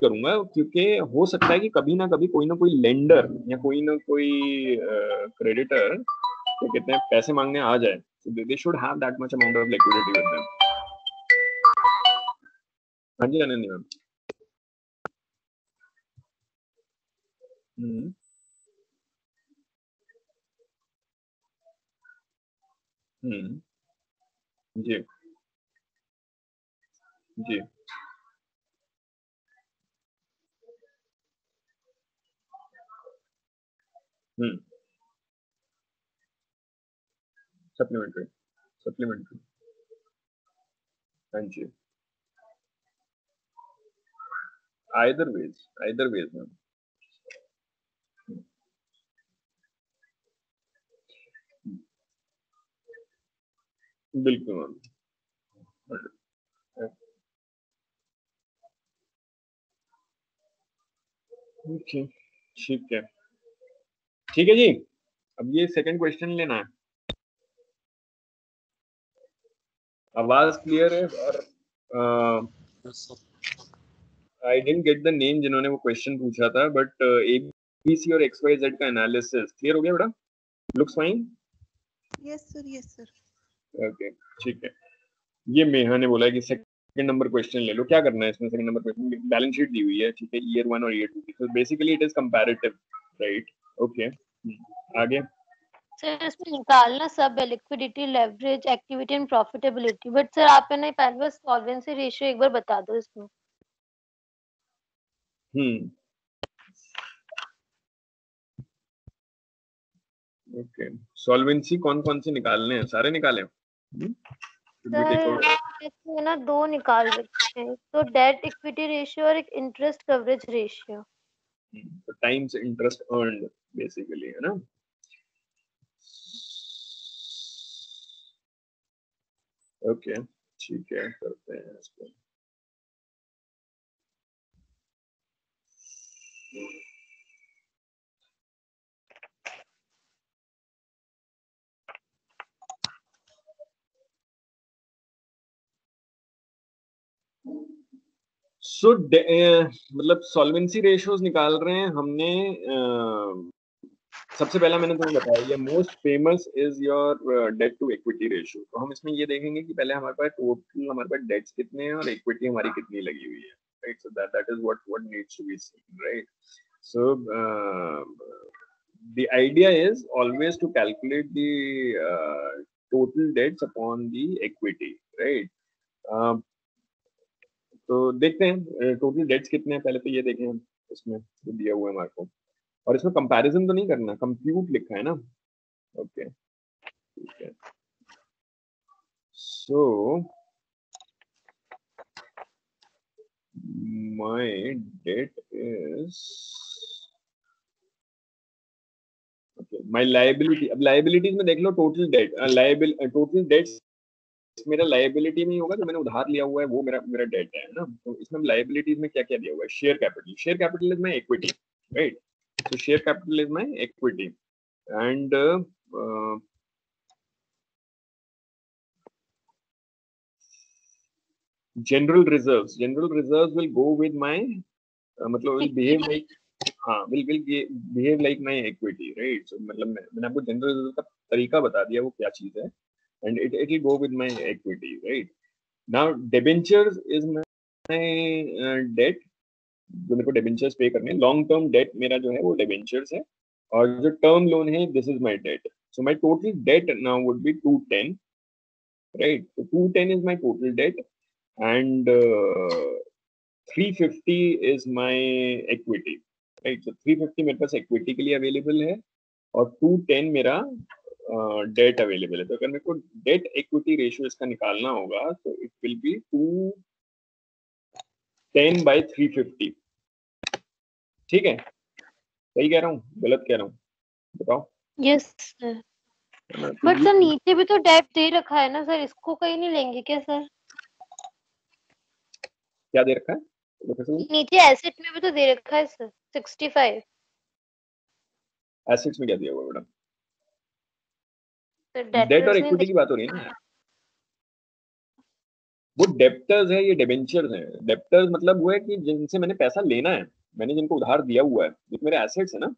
करूँगा क्योंकि हो सकता है कि कभी ना कभी कोई ना कोई लेंडर या कोई ना कोई क्रेडिटर तो कहते हैं पैसे मांगने आ जाए so they should have that much amount of liquidity with them हाँ जी आनंदी हम्म हम्म जी। जी। हम्म। सप्लीमेंट्री सप्लीमेंट्री हाँ जी। Either ways either ways ma'am बिल्कुल मैम। ओके। ठीक है। ठीक है जी। अब ये सेकंड क्वेश्चन लेना है। आवाज़ क्लियर है और I didn't get the name जिन्होंने वो क्वेश्चन पूछा था बट एबीसी और एक्स वाई जेड का एनालिसिस क्लियर हो गया बेटा? Looks fine yes sir yes sir okay ठीक है। ये मेहा ने बोला है कि सेकंड नंबर क्वेश्चन ले लो। क्या करना है इसमें second number question balance sheet दी हुई है ठीक है ईयर वन और ईयर टू तो basically it is comparative right okay आगे। सर इसमें निकालना सब है liquidity leverage activity and profitability but sir आप है ना पहले बस सॉल्वेंसी रेशियो एक बार बता दो इसमें। हम्म। ओके सॉल्वेंसी कौन कौन से निकालने हैं? सारे निकाले हम्म? इसमें ना दो निकाल रखे हैं। तो डेट इक्विटी रेशियो और एक interest coverage ratio times interest earned basically है ना? ओके ठीक है करते हैं इसको सो मतलब सॉल्वेंसी रेशियोज निकाल रहे हैं हमने सबसे पहला मैंने तुम्हें बताया ये most famous is your debt to equity ratio तो हम इसमें ये देखेंगे कि पहले हमारे पास टोटल हमारे पास डेट्स कितने हैं और इक्विटी हमारी कितनी लगी हुई है right so that that is what what needs to be seen right so always to calculate the uh, total debts upon the equity right? uh, तो देखते हैं टोटल डेट्स कितने हैं, पहले तो ये देखें हम, इसमें जो दिया हुआ है हमारे को। और इसमें कंपैरिजन तो नहीं करना कंप्यूट लिखा है ना। ओके ठीक है। सो my debt is, okay liability, अब liabilities में देख लो total debt liability total debts मेरा लाइबिलिटी नहीं होगा जो मैंने उधार लिया हुआ है वो मेरा मेरा डेट है ना? तो इसमें लाइबिलिटीज में क्या क्या दिया हुआ है? Share capital share capital is my equity right so share capital is my equity and general reserve general reserve will go with my मतलब विल बिहेव लाइक हाँ will will behave like my equity right मतलब मैंने आपको general reserve का तरीका बता दिया वो क्या चीज़ है? And it it will go with my equity right now debentures is my uh, debt जो मेरे को डेबेंचर्स पे करने लॉन्ग टर्म डेट मेरा जो है वो डेबेंचर्स है और जो टर्म लोन है this is my debt so my total debt now would be 210 right so 210 is my total debt and uh, 350 is my equity right so 350 मेरे पास equity के लिए अवेलेबल है और 210 मेरा डेट अवेलेबल है। तो अगर मेरे को डेट इक्विटी रेशियो इसका निकालना होगा तो it will be two ten by three fifty ठीक है? सही कह रहा हूँ? गलत कह रहा हूँ? बताओ। यस सर बट सर नीचे भी तो डेट दे रखा है ना सर इसको कहीं नहीं लेंगे क्या सर क्या दे रखा है? नीचे एसेट में भी तो दे रखा है सर सिक्सटी फाइव एसेट्स में क्या दिया हुआ मैडम डेट और इक्विटी की बात हो रही है ना? वो डेप्टर्स है ये डेबेंचर्स हैं। डेप्टर्स मतलब वो है कि जिनसे मैंने पैसा लेना है मैंने जिनको उधार दिया हुआ है जो मेरे एसेट्स है ना।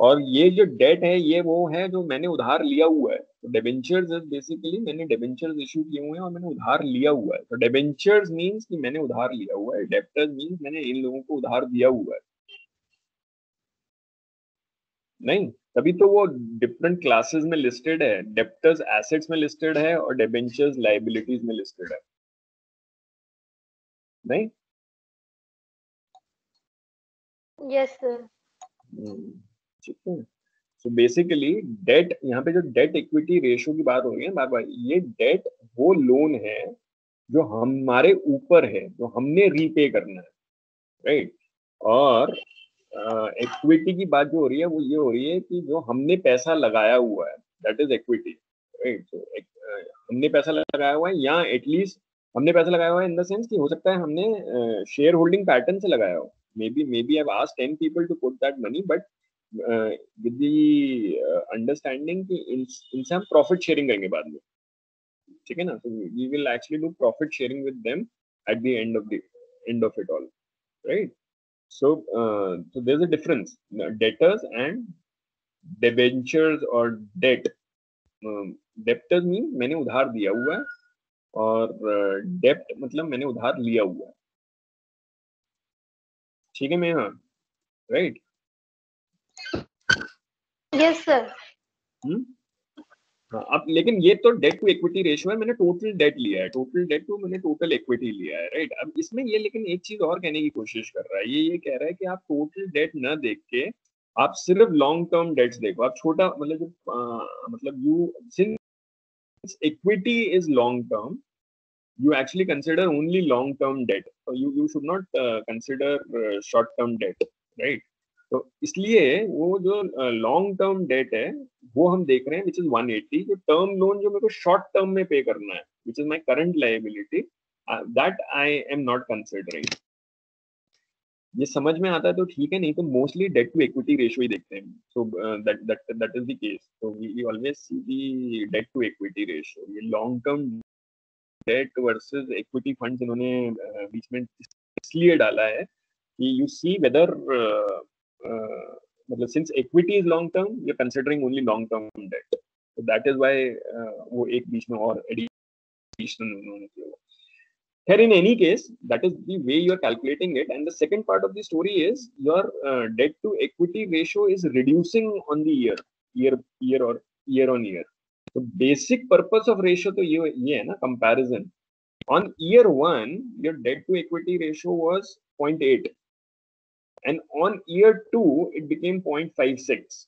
और ये जो डेट है ये वो है जो मैंने उधार लिया हुआ है। तो डेबेंचर्स बेसिकली मैंने डेबेंचर्स इशू किए हुए हैं और मैंने उधार लिया हुआ है। तो डेबेंचर्स मींस कि मैंने उधार लिया हुआ है। डेप्टर्स मींस मैंने इन लोगों को उधार दिया हुआ है। नहीं? तभी तो वो डिफरेंट क्लासेस में लिस्टेड है डेप्टर्स एसेट्स में लिस्टेड है और डेबेंचर्स लाइबिलिटीज में लिस्टेड है। नहीं? यस सर ठीक है। सो बेसिकली डेट यहाँ पे जो डेट इक्विटी रेशियो की बात हो रही है बार बार ये डेट वो लोन है जो हमारे ऊपर है जो हमने रीपे करना है राइट right? और इक्विटी की बात जो हो रही है, वो ये हो रही है कि जो हमने पैसा लगाया हुआ है दैट इज़ इक्विटी हमने पैसा लगाया हुआ है, या एटलीस्ट हमने पैसा लगाया हुआ है इन द सेंस कि हो सकता है हमने शेयर होल्डिंग पैटर्न से लगाया हो। Maybe maybe I asked 10 people to put that money but with understanding कि इनसे हम प्रॉफिट शेयरिंग करेंगे बाद में। ठीक है ना? तो we will actually do profit sharing with them at the end of the end of it all right So, uh, so there's a difference. Debtors and debentures or debt. Um, debtors mean मैंने उधार दिया हुआ है और डेप्ट uh, मतलब मैंने उधार लिया हुआ है ठीक है मैं हाँ राइट यस सर हाँ अब लेकिन ये तो डेट टू इक्विटी रेशियो है मैंने टोटल डेट लिया है टोटल डेट टू मैंने टोटल इक्विटी लिया है राइट अब इसमें ये लेकिन एक चीज़ और कहने की कोशिश कर रहा है ये ये कह रहा है कि आप टोटल डेट न देख के आप सिर्फ़ लॉन्ग टर्म डेट्स देखो आप छोटा मतलब जो मतलब you since equity is long term only long term debt so you you should not uh, consider uh, short term debt right? तो इसलिए वो जो लॉन्ग टर्म डेट है, वो हम देख रहे हैं विच इज़ 180 जो टर्म लोन जो मेरे को शॉर्ट टर्म में पे करना है which is my current liability that I am not considering ये समझ में आता है तो ठीक है, नहीं तो mostly debt to equity ratio ही देखते हैं। So that that that is the case so we always see the debt to equity ratio ये long term debt versus equity funds इन्होंने बीच में इसलिए डाला है कि यू सी वेदर मतलब since equity is long term you considering only long term debt so that is why uh, वो एक बीच में और एडिशनल उन्होंने किया here in any case that is the way you are calculating it and the second part of the story is your uh, debt to equity ratio is reducing on the year year year or year on year so basic purpose of ratio to ye ye hai na comparison on year 1 your debt to equity ratio was 0.8 and on year 2 it became 0.56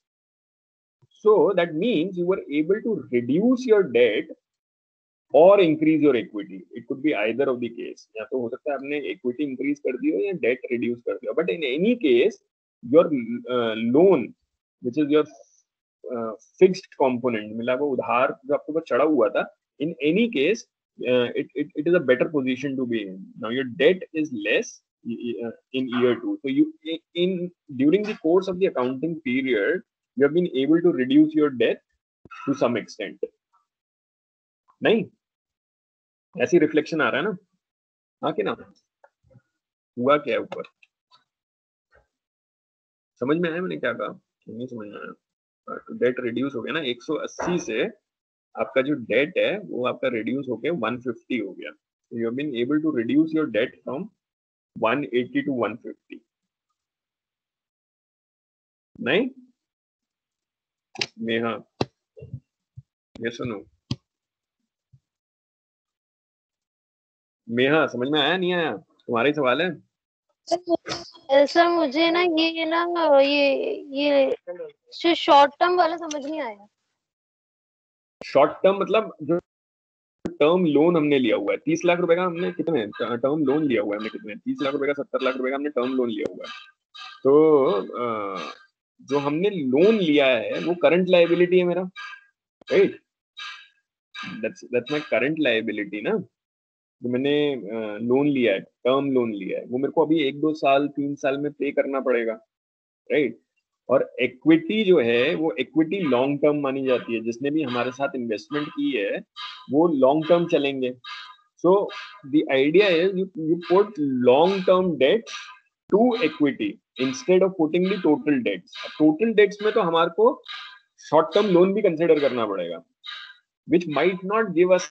so that means you were able to reduce your debt और increase your equity it could be either of the case या तो हो सकता है आपने equity increase कर दी हो या डेट रिड्यूस कर दिया but in any case your loan which is your fixed component मतलब वो उधार जो आपके ऊपर चढ़ा हुआ था in any case it, it, it is a better position to be in. Now your debt is less uh, in year two. So you in during the course of the accounting period, you have been able to reduce your debt to some extent. नहीं ऐसी reflection आ रहा है ना हाँ कि ना हुआ क्या ऊपर समझ में आया मैंने क्या कहा नहीं समझ में आया डेट रिड्यूस हो गया ना 180 से आपका जो डेट है वो आपका रिड्यूस होके 150 हो गया. You have been able to reduce your debt from 180 to 150 नहीं नेहा ये सुनो मेहा समझ में आया? नहीं आया? तुम्हारा ही सवाल है? सर मुझे ना ये ना ये ये शॉर्ट टर्म वाला समझ नहीं आया। शॉर्ट टर्म मतलब जो टर्म लोन हमने लिया हुआ है। तीस लाख रुपए का हमने कितने टर्म लोन लिया हुआ है हमने कितने? तीस लाख रुपए का, सत्तर लाख रुपए का हमने टर्म लोन लिया हुआ है। तो जो हमने लोन लिया है, वो करंट लाइबिलिटी है मेरा। Right that's that's my current liability ना। जो मैंने लोन लिया है टर्म लोन लिया है, वो मेरे को अभी एक दो साल, तीन साल में पे करना पड़ेगा। राइट और इक्विटी जो है, वो इक्विटी लॉन्ग टर्म मानी जाती है। जिसने भी हमारे साथ इन्वेस्टमेंट की है, वो लॉन्ग टर्म चलेंगे। So the idea is you you put long term debt to equity instead of putting the total debts total debts में तो हमारे को शॉर्ट टर्म लोन भी कंसिडर करना पड़ेगा which might not give us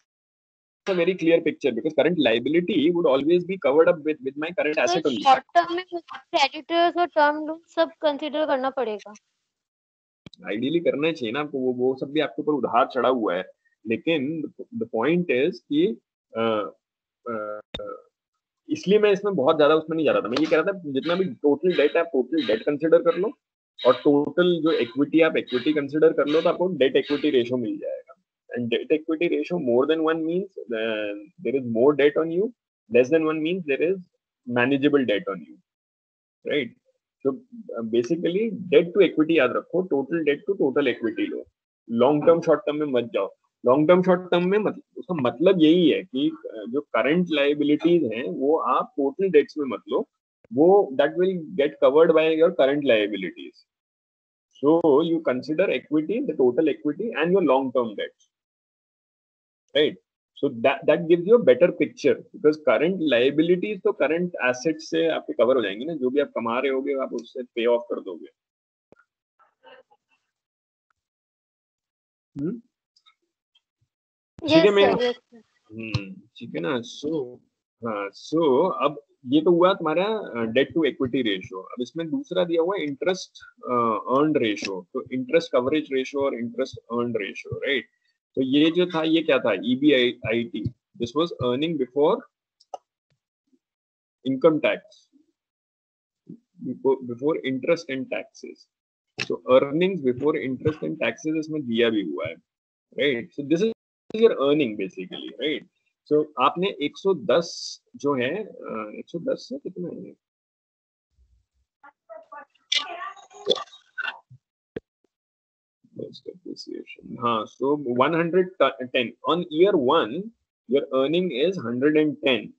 a very clear picture because current liability would always be covered up with with my current asset only. short term में creditors और term loan सब consider करना पड़ेगा। Ideally करना चाहिए ना आपको वो वो सब भी आपके ऊपर उधार चढ़ा हुआ है। लेकिन द पॉइंट इज़ कि इसलिए मैं इसमें बहुत ज़्यादा उसमें नहीं जा रहा था। मैं ये कह रहा था जितना भी टोटल डेट है टोटल डेट कंसिडर कर लो और टोटल जो इक्विटी आप इक्विटी कंसिडर कर लो तो आपको डेट इक्विटी रेशो मिल जाएगा। And debt equity ratio more than one means uh, there is more debt on you less than one means there is manageable debt on you right so uh, basically debt to equity याद रखो total debt to total equity low long term short term में मत जाओ long term short term में मत, उसका मतलब यही है कि जो करंट लाइबिलिटीज हैं वो आप टोटल डेट्स में मत लो वो that will get covered by your current liabilities so you consider equity the total equity and your long term debts right. So that that gives you a better picture because current liabilities तो current assets से आपके cover हो जाएँगे ना। जो भी आप कमा रहे होगे आप उससे पे ऑफ़ कर दोगे। हम्म। ठीक है मैं हम्म ठीक है ना। सो हाँ सो अब ये तो हुआ तुम्हारा डेट टू इक्विटी रेशियो अब इसमें दूसरा दिया हुआ इंटरेस्ट अर्न रेशियो तो इंटरेस्ट कवरेज रेशियो और इंटरेस्ट अर्न रेशियो राइट तो ये जो था, ये क्या था? EBIT this was earning before income tax before interest and taxes so earnings before interest and taxes इसमें दिया भी हुआ है right so this is your earning basically right so आपने 110 जो है 110 से कितना है? Depreciation. Huh. So 110 on year one, your earning is 110.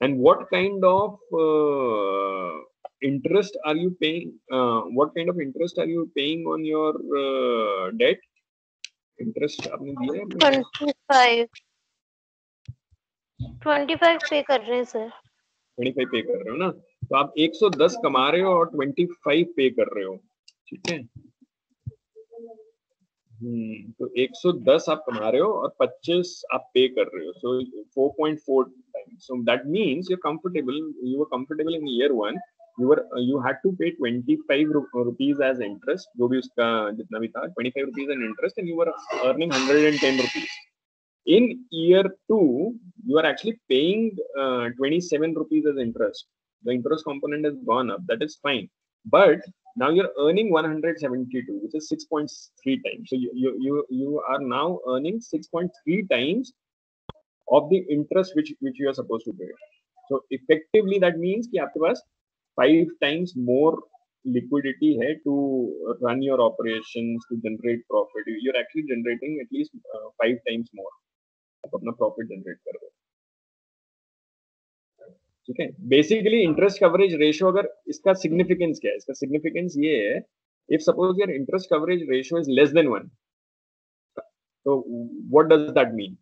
And what kind of uh, interest are you paying? Uh, what kind of interest are you paying on your uh, debt? Interest आपने दिया है? 25 25 पे कर रहे हैं sir 25 पे कर रहे हो ना तो आप 110 कमा रहे हो और 25 पे कर रहे हो ठीक है हम्म तो 110 आप कमा रहे हो और 25 आप पे कर रहे हो so 4.4 times that means you are comfortable you were comfortable in year 1 you were to pay 25 rupees as interest जो भी उसका जितना भी था 25 rupees as interest and you were in year 2 you are actually paying 27 rupees as interest interest component has is fine but now you're earning 172 which is 6.3 times so you you you, you are now earning 6.3 times of the interest which which you are supposed to pay so effectively that means कि आपके पास five times more liquidity है to run your operations to generate profit you're actually generating at least uh, five times more आप अपना profit generate कर रहे हो ठीक है बेसिकली इंटरेस्ट कवरेज रेशियो अगर इसका सिग्निफिकेंस क्या है? इसका सिग्निफिकेंस ये है if suppose your interest coverage ratio is less than one तो what does that mean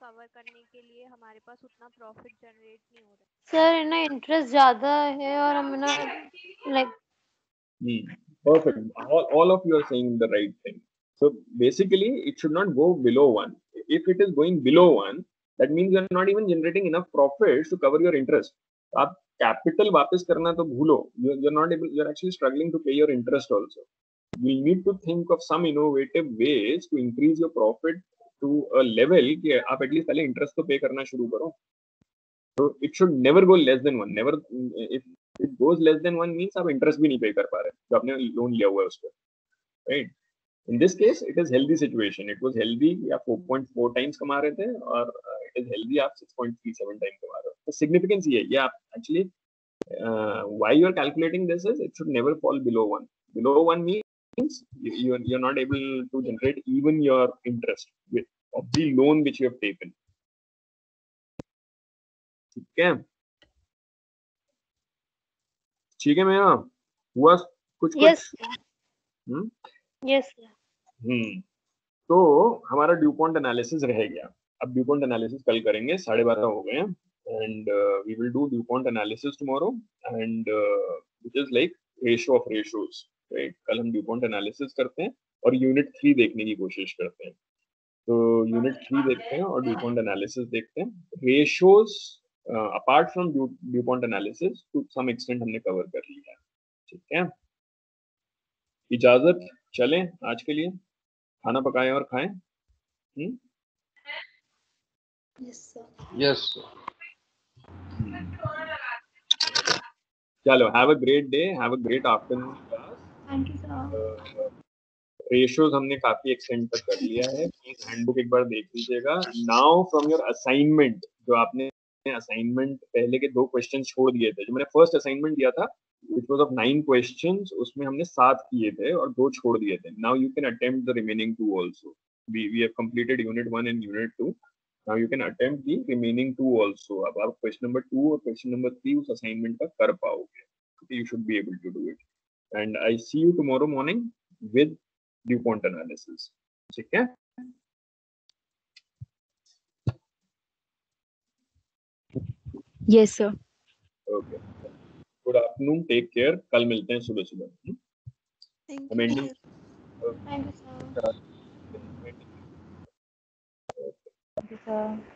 cover करने के लिए हमारे पास उतना प्रॉफिट जनरेट नहीं हो रहा। सर ना इंटरेस्ट ज़्यादा है और हम ना like perfect. All, all of you are saying the right thing. So basically it should not go below one. If it is going below one that means you're not even generating enough profits to cover your interest आप capital वापस करना तो भूलो you're not able you're actually struggling to pay your interest also you need to think of some innovative ways to increase your profit to a level कि आप at least पहले interest तो pay करना शुरू करो so it should never go less than one never if it goes less than one means आप interest भी नहीं पे कर पा रहे जो आपने लोन लिया हुआ है उस पर right in this case it is healthy situation it was healthy आप फोर टाइम्स कमा रहे थे और इट इज़ हेल्दी आप सिक्स पॉइंट कमा रहे हो। तो सिग्निफिकेंस ये है ये आप actually why you are calculating this is it should never fall below one below one means you are not able to generate even your interest of the loan which you have taken ठीक है? ठीक है मेरा? हुआ कुछ कुछ? Yes yes sir तो हमारा ड्यूपॉन्ट एनालिसिस रह गया। अब ड्यूपॉन्ट एनालिसिस कल करेंगे, साढ़े बारह हो गए हैं। And we will do DuPont analysis tomorrow and which is like ratio of ratios right कल हम ड्यूपॉन्ट एनालिसिस करते हैं और यूनिट थ्री देखने की कोशिश करते हैं। तो यूनिट थ्री देखते हैं और ड्यूपॉन्ट एनालिसिस देखते हैं। Ratios apart from DuPont analysis to some extent हमने कवर कर लिया है। ठीक है? इजाज़त, चलें आज के लिए। खाना पकाएँ और खाएँ? हम्म? Yes, चलो have a great day have a great afternoon class Thank you, sir. Ratios हमने काफ़ी एक्सटेंड तक कर लिया है। प्लीज़ हैंडबुक एक बार देख लीजिएगा। नाउ फ्रॉम योर असाइनमेंट जो आपने असाइनमेंट पहले के दो क्वेश्चन छोड़ दिए थे जो मैंने फ़र्स्ट असाइनमेंट दिया था it was of nine questions उसमें हमने सात किए थे और दो छोड़ दिए थे now you can attempt the remaining two also we we have completed unit 1 and unit 2 now you can attempt the remaining two also अब आप question number 2 और question number 3 उस assignment का कर पाओगे okay, you should be able to do it and I see you tomorrow morning with DuPont analysis ठीक है Yes, sir. okay good afternoon take care कल मिलते हैं सुबह सुबह। हम्म।